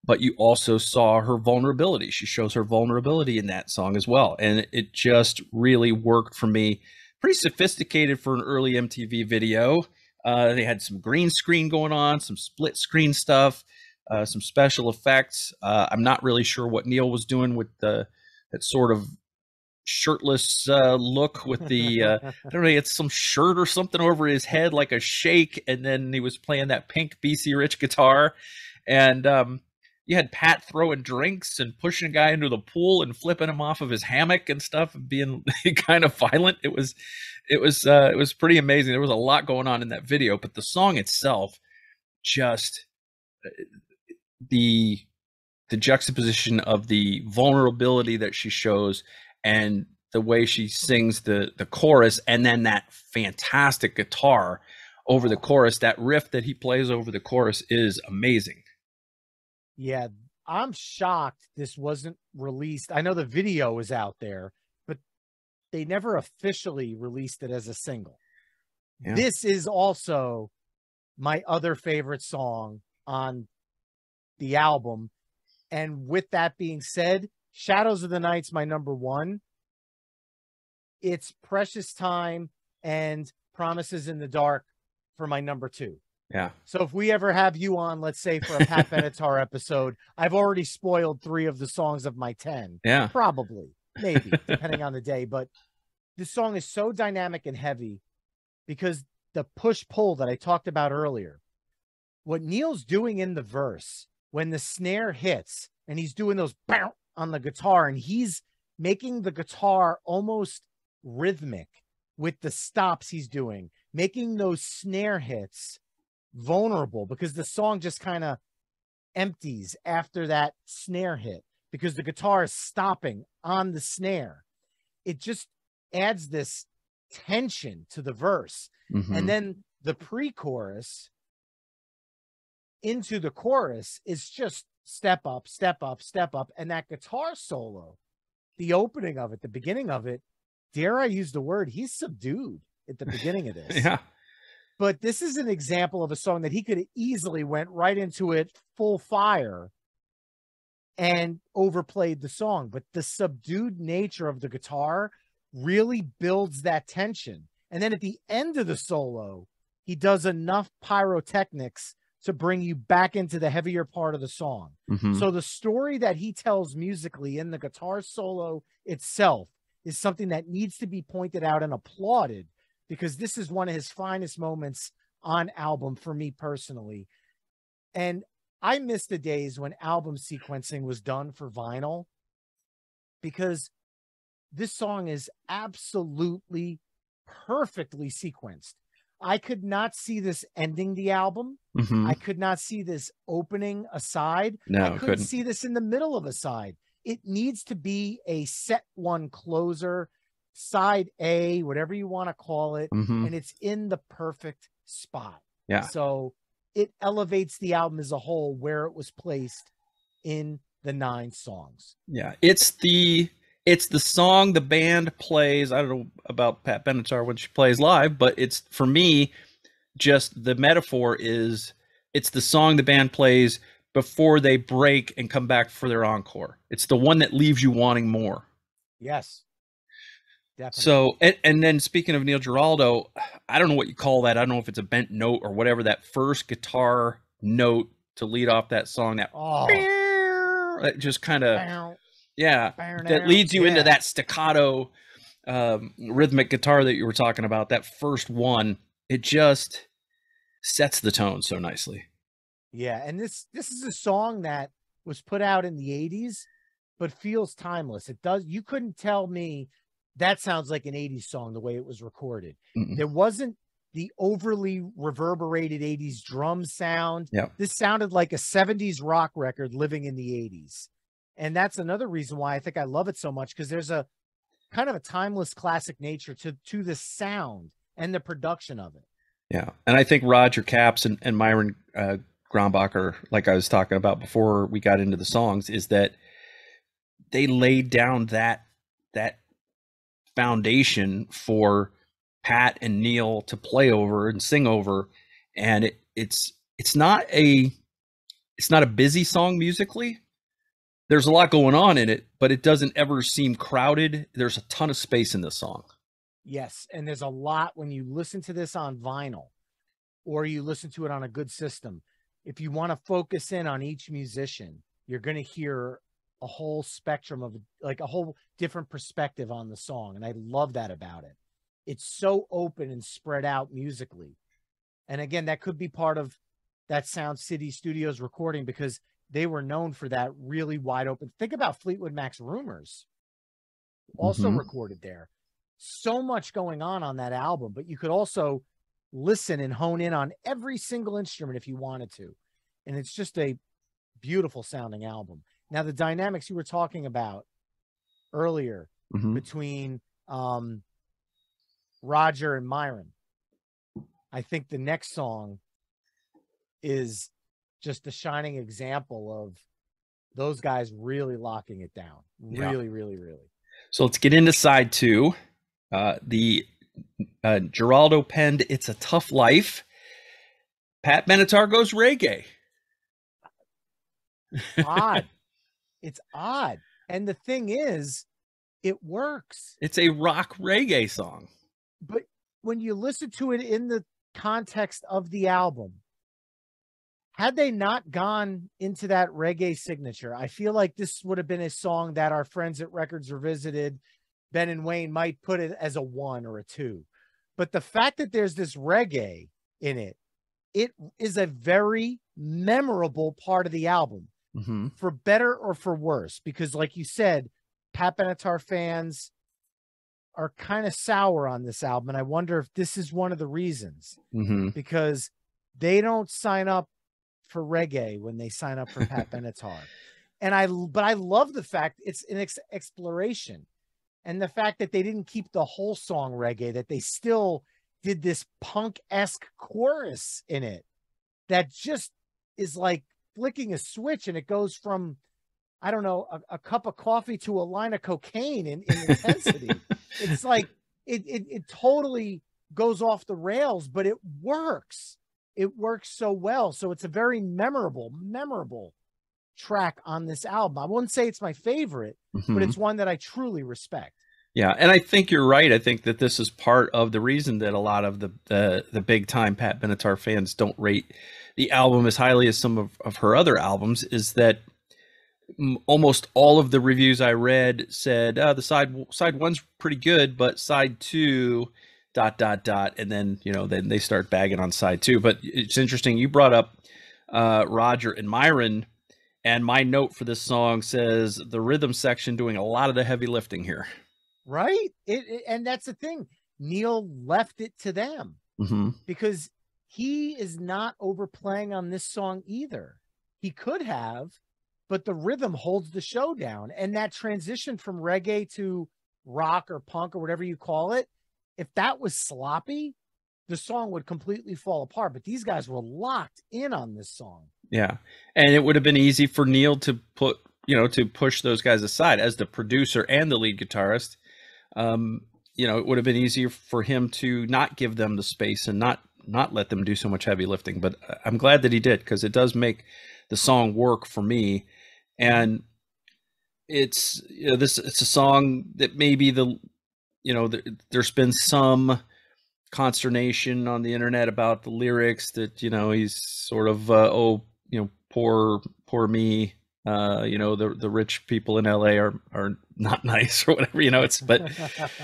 but you also saw her vulnerability. She shows her vulnerability in that song as well, and it just really worked for me. Pretty sophisticated for an early MTV video. Uh, they had some green screen going on, some split screen stuff, uh, some special effects. Uh, I'm not really sure what Neil was doing with the that sort of shirtless uh, look with the uh, I don't know, he had some shirt or something over his head like a shake, and then he was playing that pink BC Rich guitar, and um, you had Pat throwing drinks and pushing a guy into the pool and flipping him off of his hammock and stuff, and being [laughs] kind of violent. It was, it was, uh, it was pretty amazing. There was a lot going on in that video, but the song itself, just uh, the the juxtaposition of the vulnerability that she shows and the way she sings the the chorus and then that fantastic guitar over the chorus that riff that he plays over the chorus is amazing yeah i'm shocked this wasn't released i know the video is out there but they never officially released it as a single yeah. this is also my other favorite song on the album and with that being said Shadows of the Night's my number one. It's Precious Time and Promises in the Dark for my number two. Yeah. So if we ever have you on, let's say for a Pat [laughs] Benatar episode, I've already spoiled three of the songs of my 10. Yeah. Probably, maybe, [laughs] depending on the day. But this song is so dynamic and heavy because the push pull that I talked about earlier, what Neil's doing in the verse when the snare hits and he's doing those bow, on the guitar and he's making the guitar almost rhythmic with the stops he's doing, making those snare hits vulnerable because the song just kind of empties after that snare hit because the guitar is stopping on the snare. It just adds this tension to the verse. Mm-hmm. And then the pre chorus into the chorus is just step up, step up, step up. And that guitar solo, the opening of it, the beginning of it, dare I use the word, he's subdued at the beginning of this. [laughs] yeah. But this is an example of a song that he could have easily went right into it full fire and overplayed the song. But the subdued nature of the guitar really builds that tension. And then at the end of the solo, he does enough pyrotechnics to bring you back into the heavier part of the song. Mm-hmm. So the story that he tells musically in the guitar solo itself is something that needs to be pointed out and applauded because this is one of his finest moments on album for me personally. And I miss the days when album sequencing was done for vinyl because this song is absolutely perfectly sequenced. I could not see this ending the album. Mm-hmm. I could not see this opening a side. No, I couldn't, couldn't see this in the middle of a side. It needs to be a set one closer, side A, whatever you want to call it, mm-hmm. and it's in the perfect spot. Yeah. So it elevates the album as a whole where it was placed in the nine songs. Yeah. It's the it's the song the band plays. I don't know about Pat Benatar when she plays live, but it's for me just the metaphor is it's the song the band plays before they break and come back for their encore. It's the one that leaves you wanting more. Yes. Definitely. So and, and then speaking of Neil Giraldo, I don't know what you call that. I don't know if it's a bent note or whatever that first guitar note to lead off that song that oh. that just kind of yeah that leads you yeah. into that staccato um, rhythmic guitar that you were talking about that first one it just sets the tone so nicely yeah and this this is a song that was put out in the 80s but feels timeless. It does. You couldn't tell me that sounds like an 80s song the way it was recorded. Mm-mm. There wasn't the overly reverberated 80s drum sound. Yeah. This sounded like a 70s rock record living in the 80s. And that's another reason why I think I love it so much because there's a kind of a timeless classic nature to to the sound and the production of it. Yeah, and I think Roger Capps and, and Myron uh, Grombacher, like I was talking about before we got into the songs, is that they laid down that that foundation for Pat and Neil to play over and sing over, and it, it's it's not a it's not a busy song musically. There's a lot going on in it, but it doesn't ever seem crowded. There's a ton of space in this song. Yes, and there's a lot when you listen to this on vinyl or you listen to it on a good system. If you want to focus in on each musician, you're going to hear a whole spectrum of like a whole different perspective on the song and I love that about it. It's so open and spread out musically. And again, that could be part of that Sound City Studios recording because they were known for that really wide open. Think about Fleetwood Mac's Rumors, also Mhm. recorded there. So much going on on that album, but you could also listen and hone in on every single instrument if you wanted to. And it's just a beautiful sounding album. Now, the dynamics you were talking about earlier Mhm. between um, Roger and Myron. I think the next song is just a shining example of those guys really locking it down. Yeah. Really, really, really. So let's get into side two. Uh, the uh, Giraldo penned "It's a Tough Life." Pat Benatar goes reggae. Odd. [laughs] it's odd. And the thing is, it works. It's a rock reggae song. But when you listen to it in the context of the album, had they not gone into that reggae signature, I feel like this would have been a song that our friends at Records Revisited, Ben and Wayne, might put it as a one or a two. But the fact that there's this reggae in it, it is a very memorable part of the album Mm-hmm. for better or for worse. Because, like you said, Pat Benatar fans are kind of sour on this album. And I wonder if this is one of the reasons Mm-hmm. because they don't sign up for reggae when they sign up for Pat [laughs] Benatar. And I, but I love the fact it's an ex- exploration and the fact that they didn't keep the whole song reggae, that they still did this punk esque chorus in it that just is like flicking a switch and it goes from, I don't know, a, a cup of coffee to a line of cocaine in, in intensity. [laughs] it's like it, it it totally goes off the rails, but it works. It works so well. So it's a very memorable, memorable track on this album. I wouldn't say it's my favorite, Mm-hmm. but it's one that I truly respect. Yeah, and I think you're right. I think that this is part of the reason that a lot of the the, the big time Pat Benatar fans don't rate the album as highly as some of, of her other albums is that almost all of the reviews I read said uh, the side side one's pretty good, but side two dot dot dot, and then you know then they start bagging on side two. But it's interesting. You brought up uh, Roger and Myron, and my note for this song says the rhythm section doing a lot of the heavy lifting here. Right? It, it- and that's the thing. Neil left it to them Mm-hmm. because he is not overplaying on this song either. He could have, but the rhythm holds the show down. And that transition from reggae to rock or punk or whatever you call it, if that was sloppy, the song would completely fall apart. But these guys were locked in on this song. Yeah. And it would have been easy for Neil to put, you know, to push those guys aside as the producer and the lead guitarist. Um, you know, it would have been easier for him to not give them the space and not not let them do so much heavy lifting. But uh, I'm glad that he did because it does make the song work for me. And it's you know, this it's a song that maybe the you know there, there's been some consternation on the internet about the lyrics that you know he's sort of uh, oh you know poor poor me uh you know the the rich people in LA are are not [laughs] nice or whatever you know it's but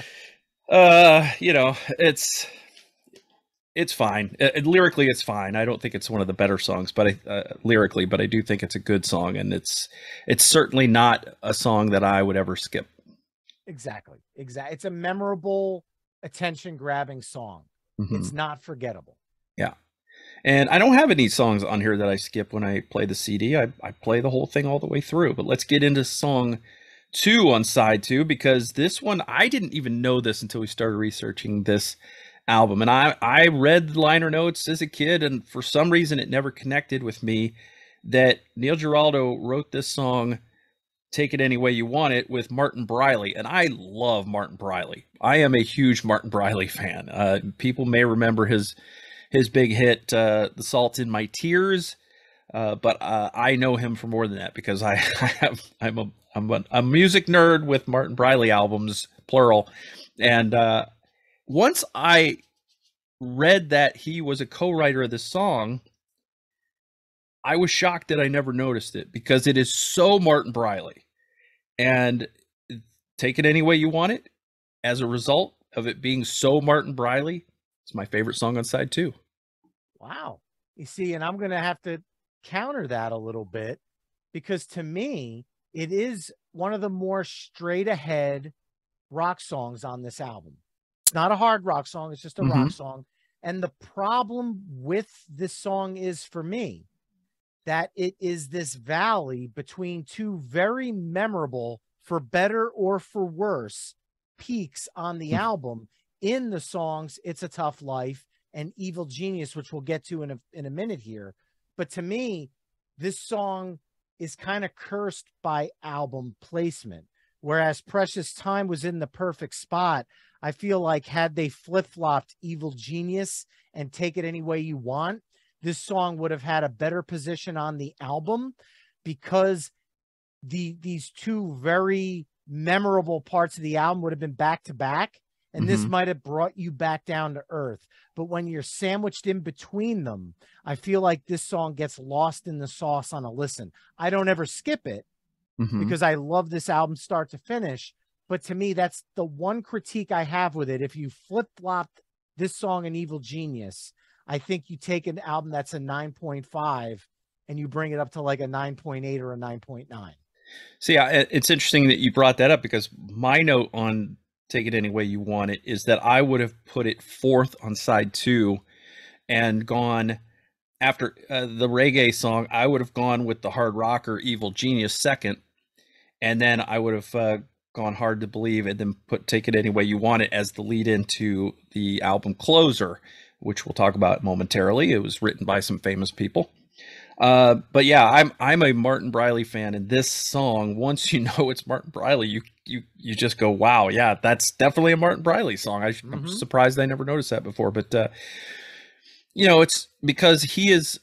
[laughs] uh you know it's it's fine. Uh, lyrically, it's fine. I don't think it's one of the better songs, but I, uh, lyrically, but I do think it's a good song, and it's it's certainly not a song that I would ever skip. Exactly, exactly. It's a memorable, attention grabbing song. Mm-hmm. It's not forgettable. Yeah, and I don't have any songs on here that I skip when I play the CD. I I play the whole thing all the way through. But let's get into song two on side two because this one I didn't even know this until we started researching this album. And I, I read the liner notes as a kid, and for some reason it never connected with me that Neil Giraldo wrote this song, Take It Any Way You Want It, with Martin Briley. And I love Martin Briley. I am a huge Martin Briley fan. Uh, people may remember his his big hit, uh, The Salt in My Tears. Uh, but uh, I know him for more than that because I, [laughs] I have I'm a I'm a, a, music nerd with Martin Briley albums plural, and uh, once I read that he was a co-writer of this song, I was shocked that I never noticed it because it is so Martin Briley. And take it any way you want it. As a result of it being so Martin Briley, it's my favorite song on side two. Wow. You see, and I'm going to have to counter that a little bit because to me, it is one of the more straight ahead rock songs on this album. It's not a hard rock song, it's just a mm-hmm. rock song. And the problem with this song is for me that it is this valley between two very memorable, for better or for worse, peaks on the mm-hmm. album in the songs It's a Tough Life and Evil Genius, which we'll get to in a, in a minute here. But to me, this song is kind of cursed by album placement. Whereas Precious Time was in the perfect spot. I feel like had they flip flopped Evil Genius and take it any way you want, this song would have had a better position on the album because the these two very memorable parts of the album would have been back to back and mm-hmm. this might have brought you back down to earth but when you're sandwiched in between them i feel like this song gets lost in the sauce on a listen i don't ever skip it mm-hmm. because i love this album start to finish but to me, that's the one critique I have with it. If you flip flopped this song and Evil Genius, I think you take an album that's a 9.5 and you bring it up to like a 9.8 or a 9.9. See, it's interesting that you brought that up because my note on Take It Any Way You Want It is that I would have put it fourth on side two and gone after uh, the reggae song. I would have gone with the hard rocker Evil Genius second. And then I would have uh, gone hard to believe and then put take it any way you want it as the lead into the album closer which we'll talk about momentarily. It was written by some famous people. Uh, but yeah i'm i'm a martin briley fan and this song once you [laughs] know it's martin briley you you you just go wow yeah that's definitely a martin briley song. I, am mm-hmm. surprised i never noticed that before but uh, you know it's because he is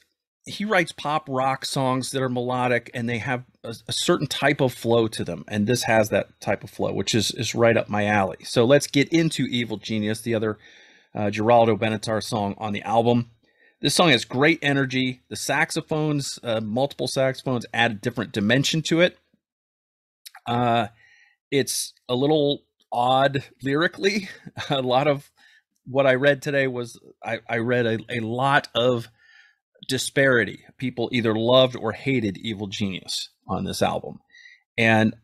he writes pop rock songs that are melodic and they have a, a, certain type of flow to them and this has that type of flow which is is right up my alley. So let's get into evil genius the other uh, giraldo benatar song on the album. This song has great energy. The saxophones uh, multiple saxophones add a different dimension to it. Uh, it's a little odd lyrically. [laughs] A lot of what i read today was i, I read a, a lot of disparity. People either loved or hated Evil Genius on this album. And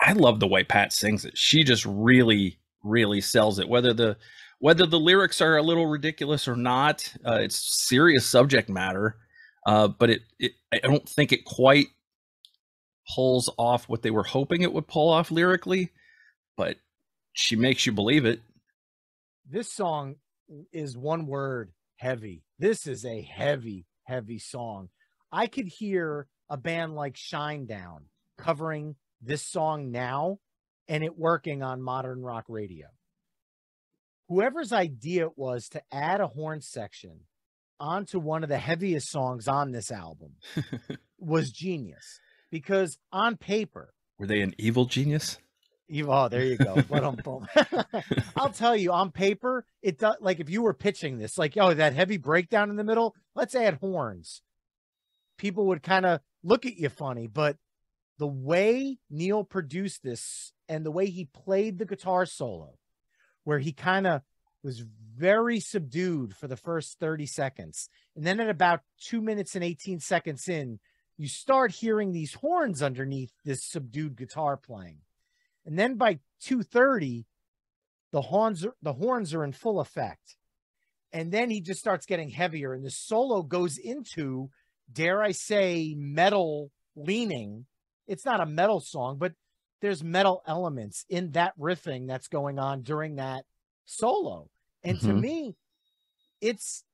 I love the way Pat sings it. She just really, really sells it. Whether the whether the lyrics are a little ridiculous or not, uh, it's serious subject matter. Uh, but it, it, I don't think it quite pulls off what they were hoping it would pull off lyrically. But she makes you believe it. This song is one word heavy. This is a heavy heavy song. I could hear a band like Shinedown covering this song now and it working on modern rock radio. Whoever's idea it was to add a horn section onto one of the heaviest songs on this album [laughs] was genius because on paper were they an evil genius Oh, there you go. [laughs] I'll tell you, on paper, it does like if you were pitching this, like, oh, that heavy breakdown in the middle, let's add horns. People would kind of look at you funny, but the way Neil produced this and the way he played the guitar solo, where he kind of was very subdued for the first 30 seconds. And then at about two minutes and 18 seconds in, you start hearing these horns underneath this subdued guitar playing. And then by 230, the horns are, the horns are in full effect. And then he just starts getting heavier and the solo goes into dare I say metal leaning. It's not a metal song, but there's metal elements in that riffing that's going on during that solo. And mm-hmm. to me, it's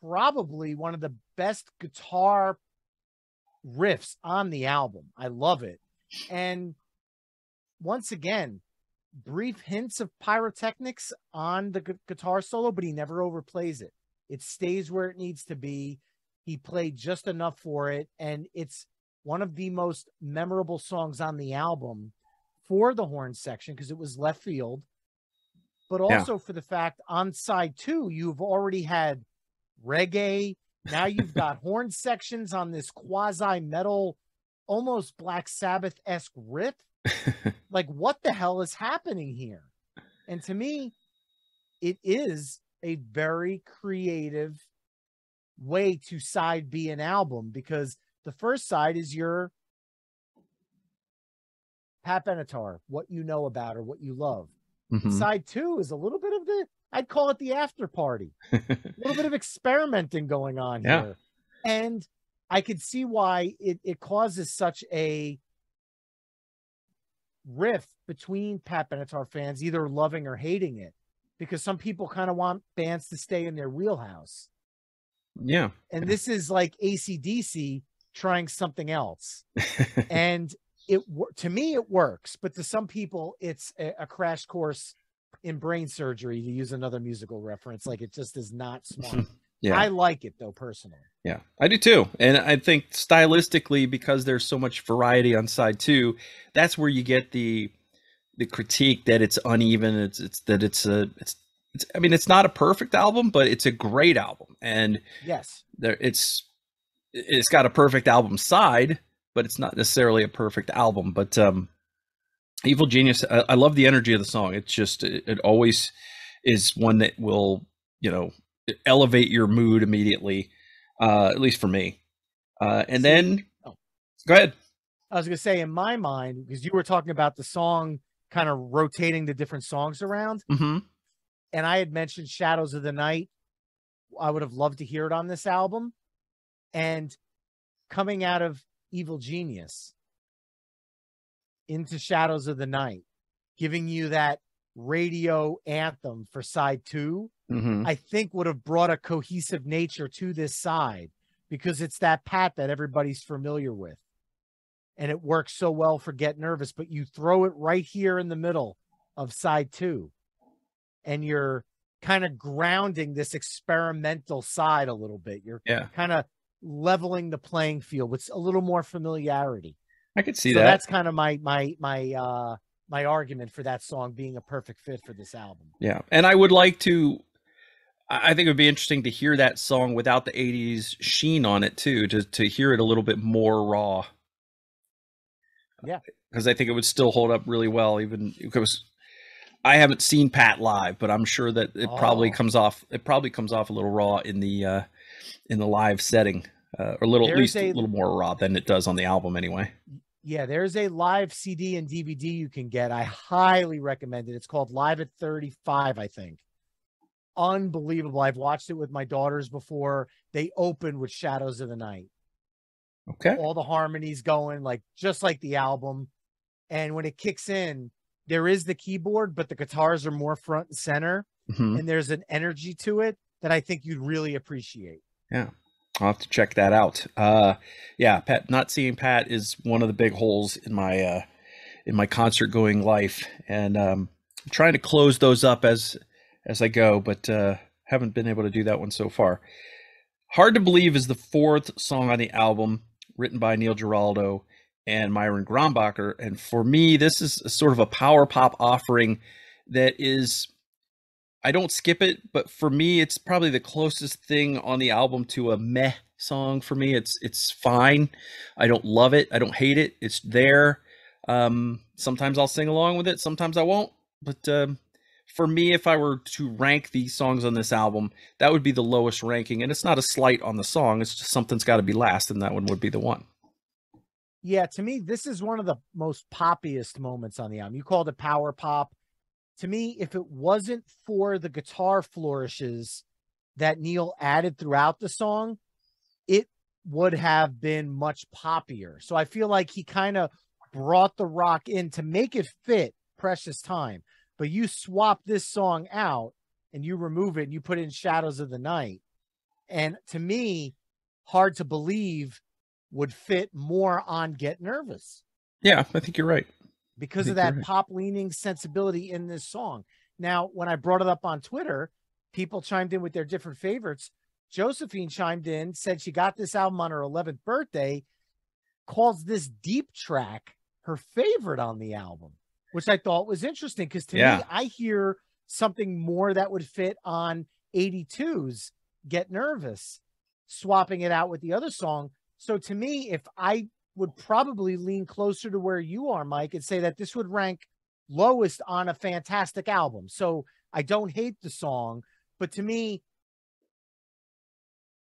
probably one of the best guitar riffs on the album. I love it. And once again, brief hints of pyrotechnics on the gu- guitar solo, but he never overplays it. It stays where it needs to be. He played just enough for it. And it's one of the most memorable songs on the album for the horn section because it was left field, but also yeah. for the fact on side two, you've already had reggae. Now you've got [laughs] horn sections on this quasi metal, almost Black Sabbath esque riff. [laughs] like, what the hell is happening here? And to me, it is a very creative way to side B an album because the first side is your Pat Benatar, what you know about or what you love. Mm-hmm. Side two is a little bit of the, I'd call it the after party, a little bit of [laughs] experimenting going on yeah. here. And I could see why it, it causes such a rift between Pat Benatar fans, either loving or hating it, because some people kind of want bands to stay in their wheelhouse. Yeah. And this is like ACDC trying something else. [laughs] and it to me it works, but to some people it's a, a, crash course in brain surgery to use another musical reference. Like it just is not smart. [laughs] yeah. I like it though personally. Yeah, I do too. And I think stylistically, because there's so much variety on side two, that's where you get the the critique that it's uneven. It's it's that it's a it's it's I mean it's not a perfect album, but it's a great album. And yes, there it's it's got a perfect album side, but it's not necessarily a perfect album. But um, Evil Genius, I, I love the energy of the song. It's just it, it, always is one that will you know elevate your mood immediately, uh, at least for me. Uh, and See, then, oh. go ahead. I was gonna say, in my mind, because you were talking about the song kind of rotating the different songs around, mm-hmm. and I had mentioned Shadows of the Night. I would have loved to hear it on this album and coming out of Evil Genius into Shadows of the Night, giving you that radio anthem for side 2 mm-hmm. I think would have brought a cohesive nature to this side because it's that pat that everybody's familiar with. And it works so well for Get Nervous, but you throw it right here in the middle of side two, and you're kind of grounding this experimental side a little bit. You're yeah. kind of leveling the playing field with a little more familiarity. I could see so that. That's kind of my my my uh my argument for that song being a perfect fit for this album. Yeah. And I would like to I think it would be interesting to hear that song without the 80s sheen on it too, to to hear it a little bit more raw. Yeah. Because I think it would still hold up really well, even because I haven't seen Pat live, but I'm sure that it oh. probably comes off it probably comes off a little raw in the uh in the live setting, uh, or a little, at least a, a little more raw than it does on the album anyway. Yeah, there's a live CD and DVD you can get. I highly recommend it. It's called Live at 35, I think. Unbelievable. I've watched it with my daughters before. They open with Shadows of the Night. Okay. All the harmonies going like just like the album. And when it kicks in, there is the keyboard, but the guitars are more front and center. Mm-hmm. And there's an energy to it that I think you'd really appreciate. Yeah. I'll have to check that out. Uh, yeah, Pat. Not seeing Pat is one of the big holes in my uh, in my concert going life, and um, I'm trying to close those up as as I go, but uh, haven't been able to do that one so far. Hard to believe is the fourth song on the album, written by Neil Giraldo and Myron Grombacher, and for me, this is sort of a power pop offering that is I don't skip it, but for me, it's probably the closest thing on the album to a meh song for me. It's it's fine. I don't love it. I don't hate it. It's there. Um, sometimes I'll sing along with it. Sometimes I won't. But um, for me, if I were to rank these songs on this album, that would be the lowest ranking. And it's not a slight on the song; it's just something's got to be last, and that one would be the one. Yeah, to me, this is one of the most poppiest moments on the album. You called it power pop. To me, if it wasn't for the guitar flourishes that Neil added throughout the song, it would have been much poppier. So I feel like he kind of brought the rock in to make it fit Precious Time. But you swap this song out and you remove it and you put in Shadows of the Night. And to me, hard to believe would fit more on Get Nervous. Yeah, I think you're right. Because of [laughs] that pop leaning sensibility in this song. Now, when I brought it up on Twitter, people chimed in with their different favorites. Josephine chimed in, said she got this album on her 11th birthday, calls this deep track her favorite on the album, which I thought was interesting because to yeah. me, I hear something more that would fit on 82's Get Nervous, swapping it out with the other song. So to me, if I would probably lean closer to where you are, Mike, and say that this would rank lowest on a fantastic album. So I don't hate the song, but to me,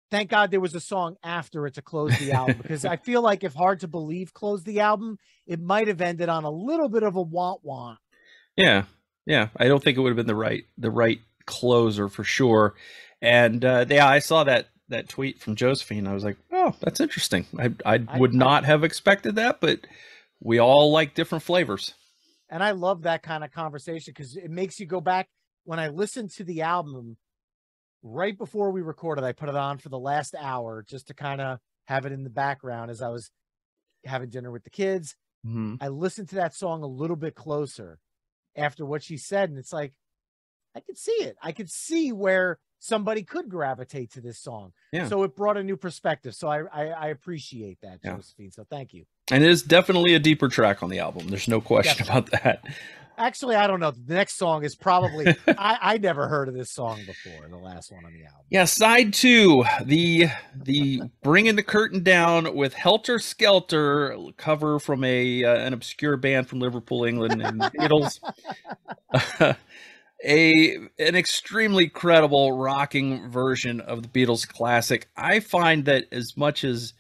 thank God there was a song after it to close the album [laughs] because I feel like if Hard to Believe closed the album, it might have ended on a little bit of a want want. Yeah. Yeah. I don't think it would have been the right the right closer for sure. And uh yeah, I saw that that tweet from Josephine. I was like, oh, that's interesting. I I, I would not I, have expected that, but we all like different flavors. And I love that kind of conversation because it makes you go back. When I listened to the album right before we recorded, I put it on for the last hour just to kind of have it in the background as I was having dinner with the kids. Mm-hmm. I listened to that song a little bit closer after what she said, and it's like I could see it. I could see where somebody could gravitate to this song. Yeah. So it brought a new perspective. So I I, I appreciate that, yeah. Josephine. So thank you. And it is definitely a deeper track on the album. There's no question definitely. about that. Actually, I don't know. The next song is probably [laughs] I, I never heard of this song before. The last one on the album. Yeah, side two, the the bringing the curtain down with Helter Skelter cover from a uh, an obscure band from Liverpool, England, and [laughs] Beatles. [laughs] a an extremely credible rocking version of the Beatles classic. I find that as much as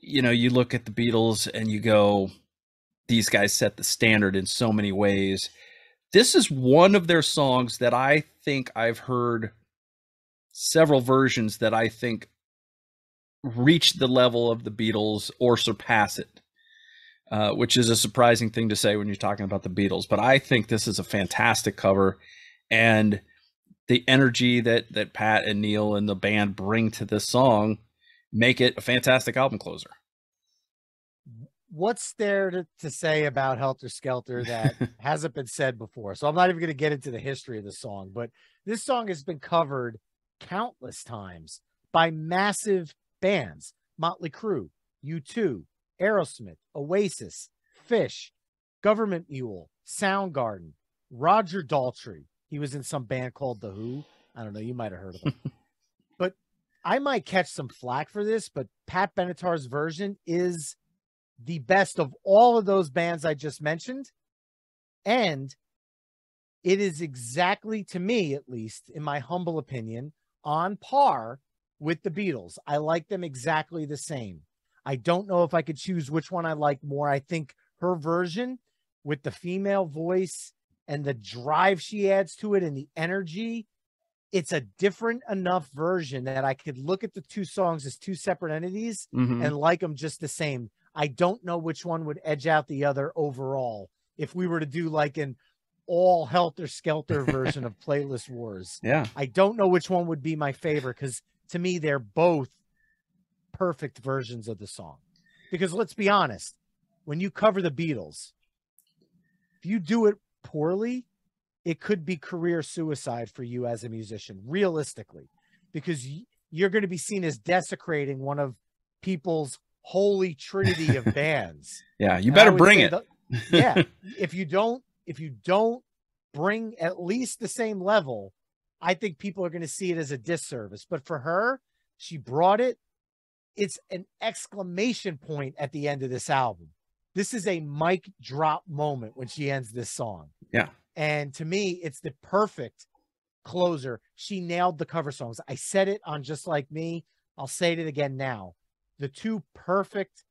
you know, you look at the Beatles and you go, these guys set the standard in so many ways. This is one of their songs that I think I've heard several versions that I think reach the level of the Beatles or surpass it. Uh, which is a surprising thing to say when you're talking about the Beatles. But I think this is a fantastic cover and the energy that that Pat and Neil and the band bring to this song make it a fantastic album closer. What's there to, to say about Helter Skelter that [laughs] hasn't been said before? So I'm not even going to get into the history of the song, but this song has been covered countless times by massive bands Motley Crue, U2, Aerosmith, Oasis, Phish, Government Mule, Soundgarden, Roger Daltrey, he was in some band called The Who. I don't know. You might have heard of him. [laughs] but I might catch some flack for this, but Pat Benatar's version is the best of all of those bands I just mentioned. And it is exactly, to me at least, in my humble opinion, on par with the Beatles. I like them exactly the same. I don't know if I could choose which one I like more. I think her version with the female voice and the drive she adds to it and the energy, it's a different enough version that I could look at the two songs as two separate entities mm-hmm. and like them just the same. I don't know which one would edge out the other overall if we were to do like an all helter skelter [laughs] version of playlist wars. Yeah. I don't know which one would be my favorite because to me they're both perfect versions of the song. Because let's be honest, when you cover the Beatles, if you do it poorly, it could be career suicide for you as a musician, realistically, because you're going to be seen as desecrating one of people's holy trinity of [laughs] bands. yeah, you better bring it. The, yeah, [laughs] if you don't, if you don't bring at least the same level, I think people are going to see it as a disservice. But for her, she brought it. It's an exclamation point at the end of this album this is a mic drop moment when she ends this song. Yeah. And to me, it's the perfect closer. She nailed the cover songs. I said it on Just Like Me. I'll say it again now. The two perfect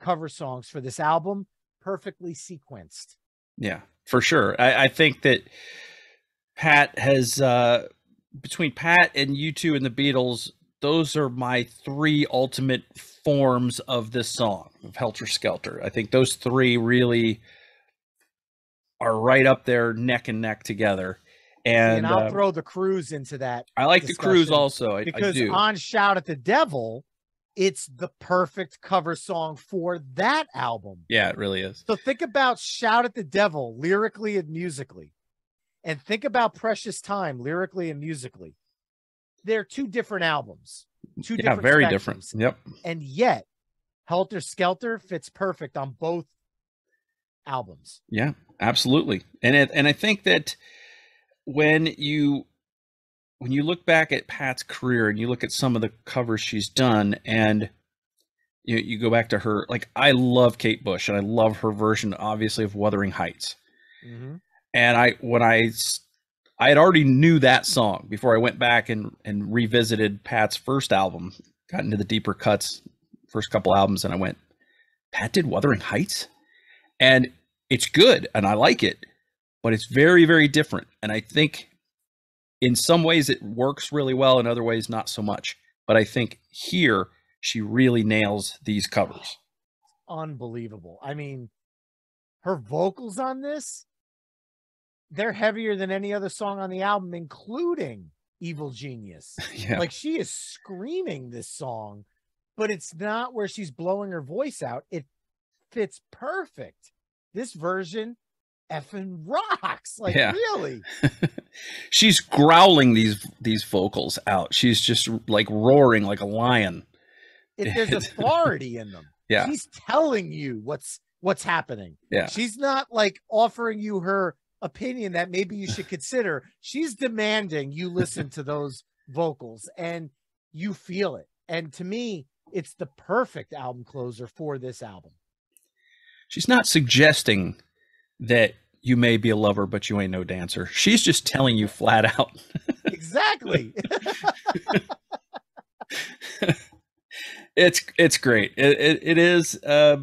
cover songs for this album, perfectly sequenced. Yeah, for sure. I, I think that Pat has uh between Pat and U2 and the Beatles, those are my three ultimate forms of this song of Helter Skelter. I think those three really are right up there neck and neck together. And, and I'll uh, throw the Crüe's into that. I like the Crüe's also. I, I because do. on Shout at the Devil, it's the perfect cover song for that album. yeah, it really is. So think about Shout at the Devil lyrically and musically, and think about Precious Time lyrically and musically. They're two different albums, two Yeah, different very spectrums, different. Yep. and yet Helter Skelter fits perfect on both albums. Yeah, absolutely. And it, and I think that when you when you look back at Pat's career and you look at some of the covers she's done and you you go back to her like I love Kate Bush and I love her version obviously of Wuthering Heights. Mm-hmm. And I when I I had already knew that song before I went back and and revisited Pat's first album, got into the deeper cuts, first couple albums and I went Pat did Wuthering Heights? And it's good and I like it, but it's very, very different. And I think in some ways it works really well, in other ways, not so much. But I think here she really nails these covers. Unbelievable. I mean, her vocals on this, they're heavier than any other song on the album, including Evil Genius. [laughs] yeah. Like she is screaming this song, but it's not where she's blowing her voice out. It fits perfect. This version effing rocks. Like Yeah. really. [laughs] She's growling these these vocals out. She's just like roaring like a lion. It, [laughs] there's authority in them. Yeah. She's telling you what's what's happening. Yeah. She's not like offering you her opinion that maybe you should consider. She's demanding you listen to those vocals and you feel it. And to me, it's the perfect album closer for this album. She's not suggesting that you may be a lover, but you ain't no dancer. She's just telling you flat out. [laughs] Exactly. [laughs] it's it's great. It it, it is uh,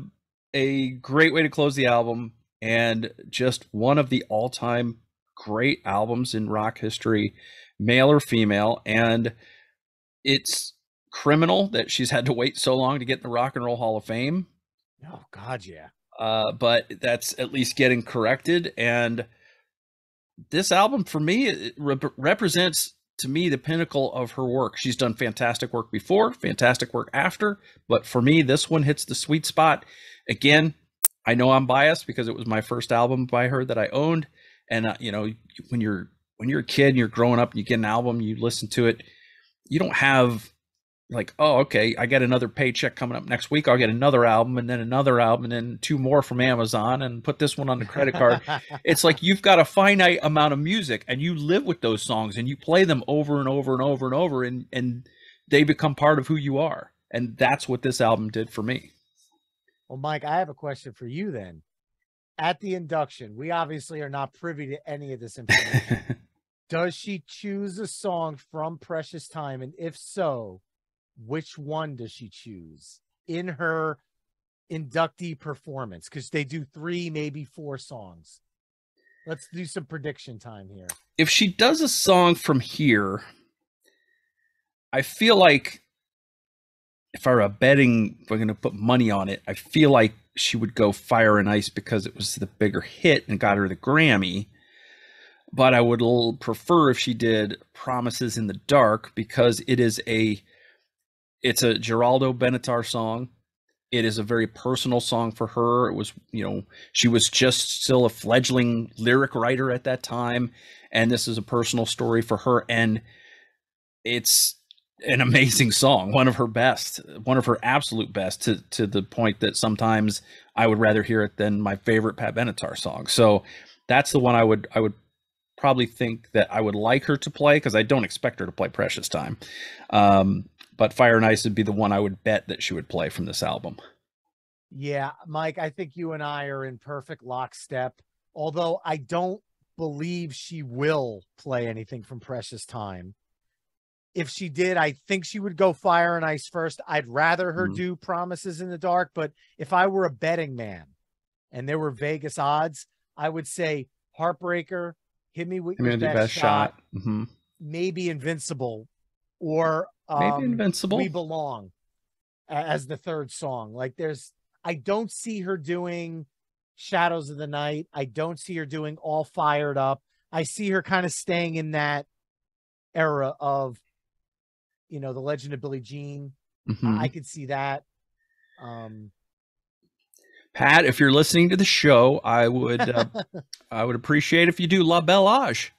a great way to close the album, and just one of the all time great albums in rock history, male or female. And it's criminal that she's had to wait so long to get in the Rock and Roll Hall of Fame. oh God, yeah. Uh, but that's at least getting corrected. And this album, for me, it rep- represents to me the pinnacle of her work. She's done fantastic work before, fantastic work after, but for me, this one hits the sweet spot. Again, I know I'm biased because it was my first album by her that I owned, and uh, you know, when you're when you're a kid and you're growing up and you get an album, you listen to it, you don't have like, oh, okay, I get another paycheck coming up next week. I'll get another album and then another album and then two more from Amazon and put this one on the credit card. [laughs] it's like you've got a finite amount of music and you live with those songs and you play them over and over and over and over and and they become part of who you are. And that's what this album did for me. Well, Mike, I have a question for you then. At the induction, we obviously are not privy to any of this information. [laughs] Does she choose a song from Precious Time? And if so, which one does she choose in her inductee performance? Because they do three, maybe four songs. Let's do some prediction time here. if she does a song from here, I feel like if I were a betting, if we're going to put money on it, I feel like she would go Fire and Ice because it was the bigger hit and got her the Grammy. But I would prefer if she did Promises in the Dark because it is a it's a Giraldo Benatar song. It is a very personal song for her. It was, you know, she was just still a fledgling lyric writer at that time and this is a personal story for her and it's an amazing song one of her best one of her absolute best to to the point that sometimes i would rather hear it than my favorite pat benatar song so that's the one i would i would probably think that i would like her to play because i don't expect her to play precious time um but fire and ice would be the one i would bet that she would play from this album Yeah, Mike, I think you and I are in perfect lockstep. Although I don't believe she will play anything from Precious Time. If she did, I think she would go Fire and Ice first. I'd rather her Mhm. do Promises in the Dark, but if I were a betting man and there were Vegas odds, I would say Heartbreaker, Hit Me With I mean, Your Best, best Shot, shot. hmm maybe Invincible, or Maybe um, Invincible. We Belong as the third song. Like there's I don't see her doing Shadows of the Night. I don't see her doing All Fired Up. I see her kind of staying in that era of you know, the legend of Billie Jean. Mhm. I could see that. Um Pat, if you're listening to the show, I would uh, [laughs] I would appreciate if you do La Belle Age.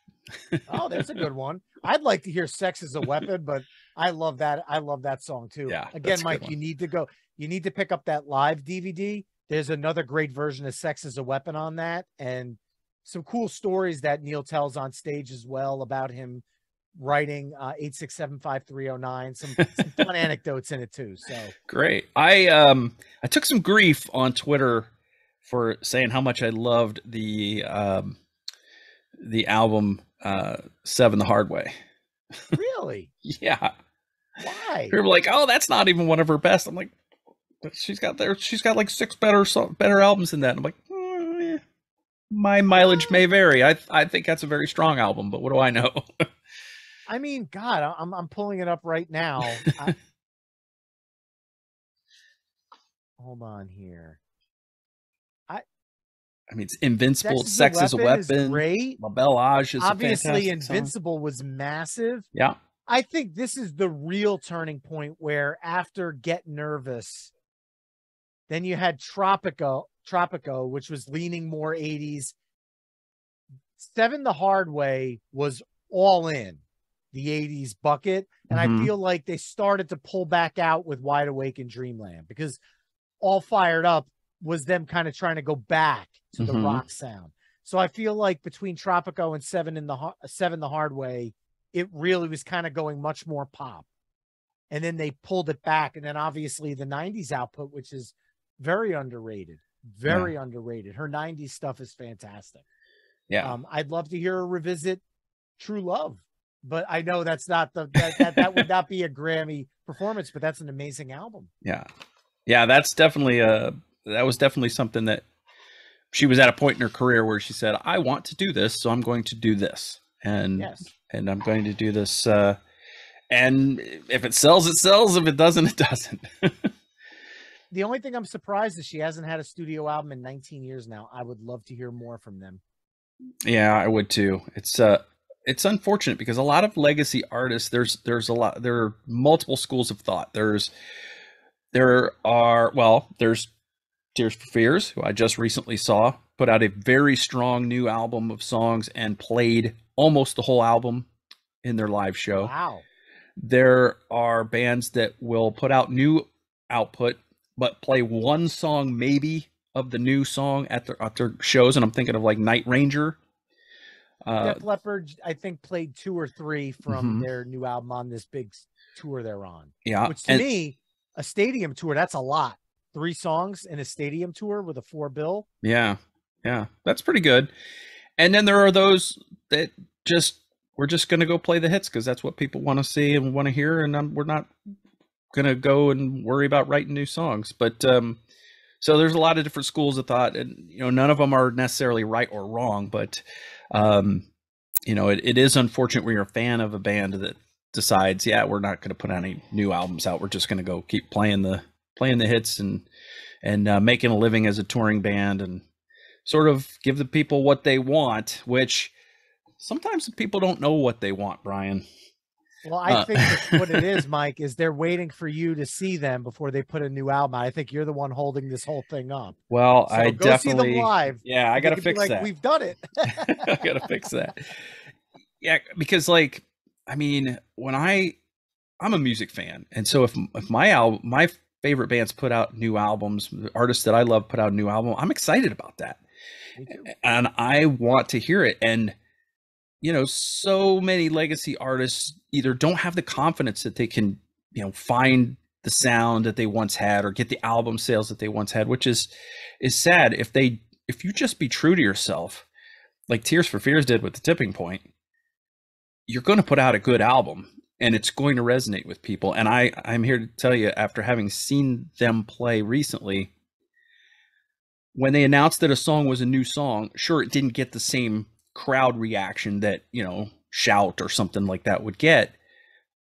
oh, there's a good one. I'd like to hear Sex as a Weapon, but I love that. I love that song too. Yeah, Again, that's a good Mike, you need to go. You need to pick up that live DVD. There's another great version of Sex as a Weapon on that, and some cool stories that Neil tells on stage as well about him writing uh, eight six seven five three zero nine. Some, some fun [laughs] anecdotes in it too. So Great. I um I took some grief on Twitter for saying how much I loved the um the album uh Seven the Hard Way. really, [laughs] Yeah. why? People were like, "Oh, that's not even one of her best." I'm like, "But she's got there she's got like six better so- better albums than that." I'm like, "Mm. "My mileage may vary. I I think that's a very strong album, but what do I know?" [laughs] I mean, God, I'm I'm pulling it up right now. I... [laughs] Hold on here. I I mean, it's Invincible, Sex, is a Weapon, great. La Belle Age is Obviously, fantastic song. Invincible was massive. Yeah. I think this is the real turning point where after Get Nervous, then you had Tropico, Tropico, which was leaning more 80s. Seven the Hard Way was all in the 80s bucket. And Mhm. I feel like they started to pull back out with Wide Awake and Dreamland because All Fired Up was them kind of trying to go back to the Mhm. rock sound. So I feel like between Tropico and Seven in the Seven the Hard Way, it really was kind of going much more pop. And then they pulled it back. And then obviously the 90s output, which is very underrated, very underrated. Her 90s stuff is fantastic. Yeah. Um, I'd love to hear her revisit True Love, but I know that's not the that, that, that would not be a Grammy performance, but that's an amazing album. Yeah. Yeah, that's definitely a that was definitely something that she was at a point in her career where she said, "I want to do this, so I'm going to do this." And Yes. and I'm going to do this uh and if it sells it sells, if it doesn't it doesn't. [laughs] The only thing I'm surprised is she hasn't had a studio album in 19 years now. I would love to hear more from them. yeah, I would too. It's uh it's unfortunate because a lot of legacy artists there's there's a lot there are multiple schools of thought. There's there are well, there's Tears for Fears, who I just recently saw, put out a very strong new album of songs and played almost the whole album in their live show. Wow. There are bands that will put out new output, but play one song maybe of the new song at their, at their shows. And I'm thinking of like Night Ranger. Uh, Def Leppard, I think, played two or three from Mhm. their new album on this big tour they're on. yeah. Which to and- me, a stadium tour, that's a lot. Three songs in a stadium tour with a four bill. Yeah. Yeah. That's pretty good. And then there are those that just we're just going to go play the hits because that's what people want to see and want to hear and um, we're not going to go and worry about writing new songs. But um so there's a lot of different schools of thought and you know none of them are necessarily right or wrong, but um you know it, it is unfortunate when you're a fan of a band that decides yeah we're not going to put any new albums out we're just going to go keep playing the playing the hits and and uh, making a living as a touring band and sort of give the people what they want, which sometimes people don't know what they want, Brian. Well, I Uh, think [laughs] what it is, Mike, is they're waiting for you to see them before they put a new album out. I think you're the one holding this whole thing up. Well, So I go definitely, see them live. yeah, I got to fix like, that. We've done it. [laughs] I gotta fix that. Yeah, because like, I mean, when I, I'm a music fan, and so if if my album, my favorite bands put out new albums, the artists that I love put out a new album, I'm excited about that. And I want to hear it. And you know, so many legacy artists either don't have the confidence that they can, you know, find the sound that they once had or get the album sales that they once had, which is is sad. If they if you just be true to yourself like Tears for Fears did with the Tipping Point, you're going to put out a good album and it's going to resonate with people. And I, I'm here to tell you, after having seen them play recently, when they announced that a song was a new song, sure, it didn't get the same crowd reaction that, you know, Shout or something like that would get.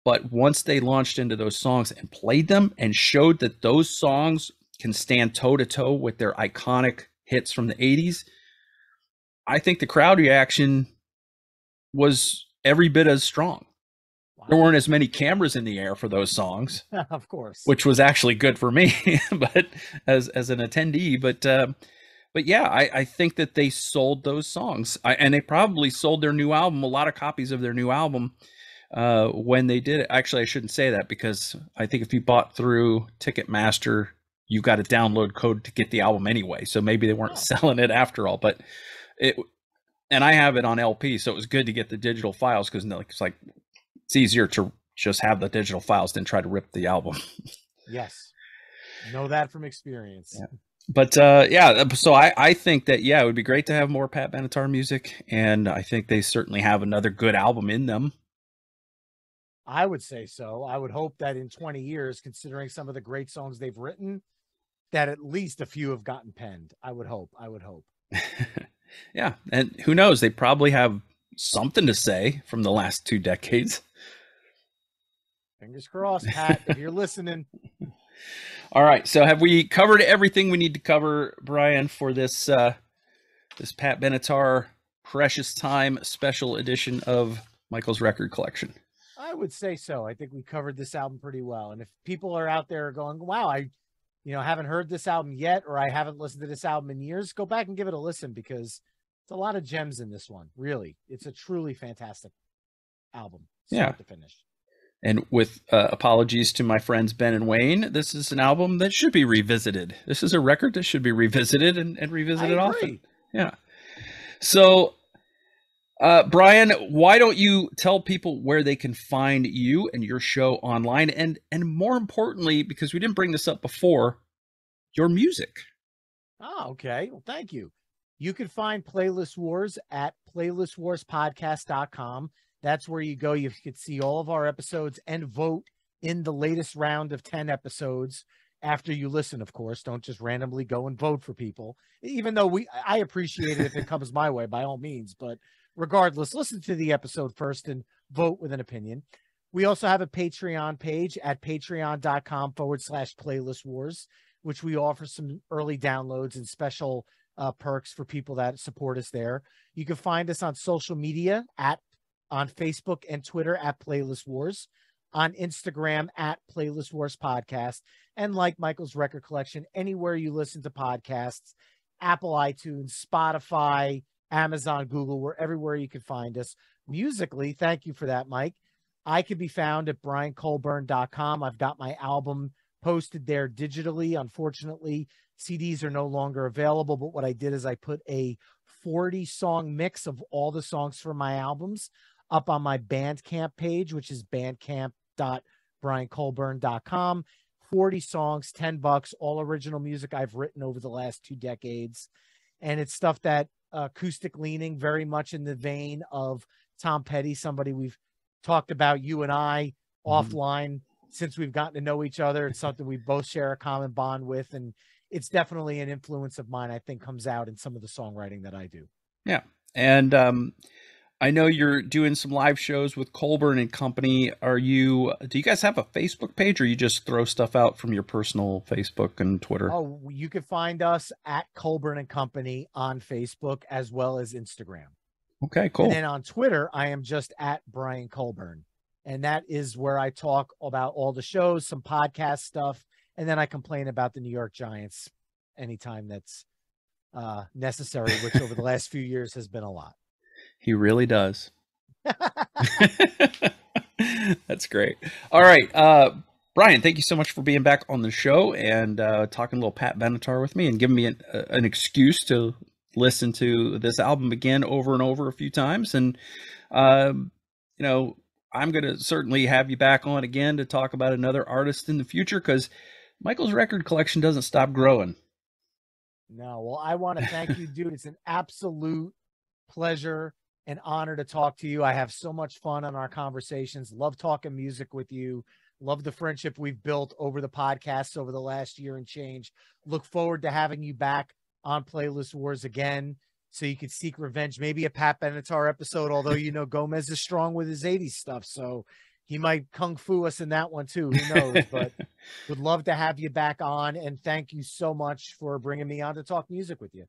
But once they launched into those songs and played them and showed that those songs can stand toe to toe with their iconic hits from the 80s, I think the crowd reaction was every bit as strong. Wow. There weren't as many cameras in the air for those songs, [laughs] of course, which was actually good for me, [laughs] but as as an attendee. But uh, but yeah, I, I think that they sold those songs, I, and they probably sold their new album, a lot of copies of their new album uh, when they did it. Actually, I shouldn't say that because I think if you bought through Ticketmaster, you got a download code to get the album anyway. So maybe they weren't oh. [laughs] selling it after all. But it, and I have it on LP, so it was good to get the digital files because it's like it's easier to just have the digital files than try to rip the album. yes, know that from experience. [laughs] Yeah. But uh, yeah, so I, I think that yeah, it would be great to have more Pat Benatar music, and I think they certainly have another good album in them. I would say so. I would hope that in 20 years, considering some of the great songs they've written, that at least a few have gotten penned. I would hope. I would hope. [laughs] yeah. And who knows? They probably have something to say from the last two decades. Fingers crossed, Pat, if you're listening. [laughs] All right. So have we covered everything we need to cover, Brian, for this uh this Pat Benatar Precious Time special edition of Michael's record collection? I would say so. I think we covered this album pretty well. And if people are out there going, wow, I, you know, haven't heard this album yet, or I haven't listened to this album in years, go back and give it a listen because it's a lot of gems in this one. Really, it's a truly fantastic album. yeah. To finish. And with uh, apologies to my friends Ben and Wayne, this is an album that should be revisited. This is a record that should be revisited and, and revisited often. Yeah. So uh, Brian, why don't you tell people where they can find you and your show online, and and more importantly, because we didn't bring this up before, your music. Oh, okay. Well, thank you. You can find Playlist Wars at playlistwarspodcast.com. That's where you go. You can see all of our episodes and vote in the latest round of 10 episodes after you listen, of course. Don't just randomly go and vote for people. Even though we I appreciate it if it [laughs] comes my way by all means, but regardless, listen to the episode first and vote with an opinion. We also have a Patreon page at patreon.com forward slash playlist wars, which we offer some early downloads and special uh, perks for people that support us there. You can find us on social media at on Facebook and Twitter at Playlist Wars, on Instagram at Playlist Wars Podcast, and like Michael's record collection, anywhere you listen to podcasts, Apple iTunes, Spotify, Amazon, Google, we're everywhere you can find us. Musically, thank you for that, Mike. I can be found at briancolburn.com. I've got my album posted there digitally. Unfortunately, CDs are no longer available, but what I did is I put a 40 song mix of all the songs from my albums up on my Bandcamp page, which is bandcamp.briancolburn.com. 40 songs, 10 bucks, all original music I've written over the last two decades. And it's stuff that acoustic leaning, very much in the vein of Tom Petty, somebody we've talked about, you and I, mm-hmm. offline since we've gotten to know each other. It's something we both share a common bond with. And it's definitely an influence of mine, I think, comes out in some of the songwriting that I do. Yeah. And um, I know you're doing some live shows with Colburn and Company. Are you? Do you guys have a Facebook page, or you just throw stuff out from your personal Facebook and Twitter? Oh, you can find us at Colburn and Company on Facebook as well as Instagram. Okay, cool. And then on Twitter, I am just at Brian Colburn, and that is where I talk about all the shows, some podcast stuff, and then I complain about the New York Giants anytime that's uh, necessary, which over the [laughs] last few years has been a lot. He really does. [laughs] [laughs] That's great. All right. Uh, Brian, thank you so much for being back on the show and uh, talking a little Pat Benatar with me and giving me an, uh, an excuse to listen to this album again over and over a few times. And, um, you know, I'm going to certainly have you back on again to talk about another artist in the future because Michael's record collection doesn't stop growing. No, well, I want to thank you, dude. It's an absolute pleasure and honor to talk to you. I have so much fun on our conversations. Love talking music with you. Love the friendship we've built over the podcasts over the last year and change. Look forward to having you back on Playlist Wars again so you can seek revenge. Maybe a Pat Benatar episode, although you know Gomez is strong with his 80s stuff. So he might kung fu us in that one too. Who knows? but [laughs] would love to have you back on. And thank you so much for bringing me on to talk music with you.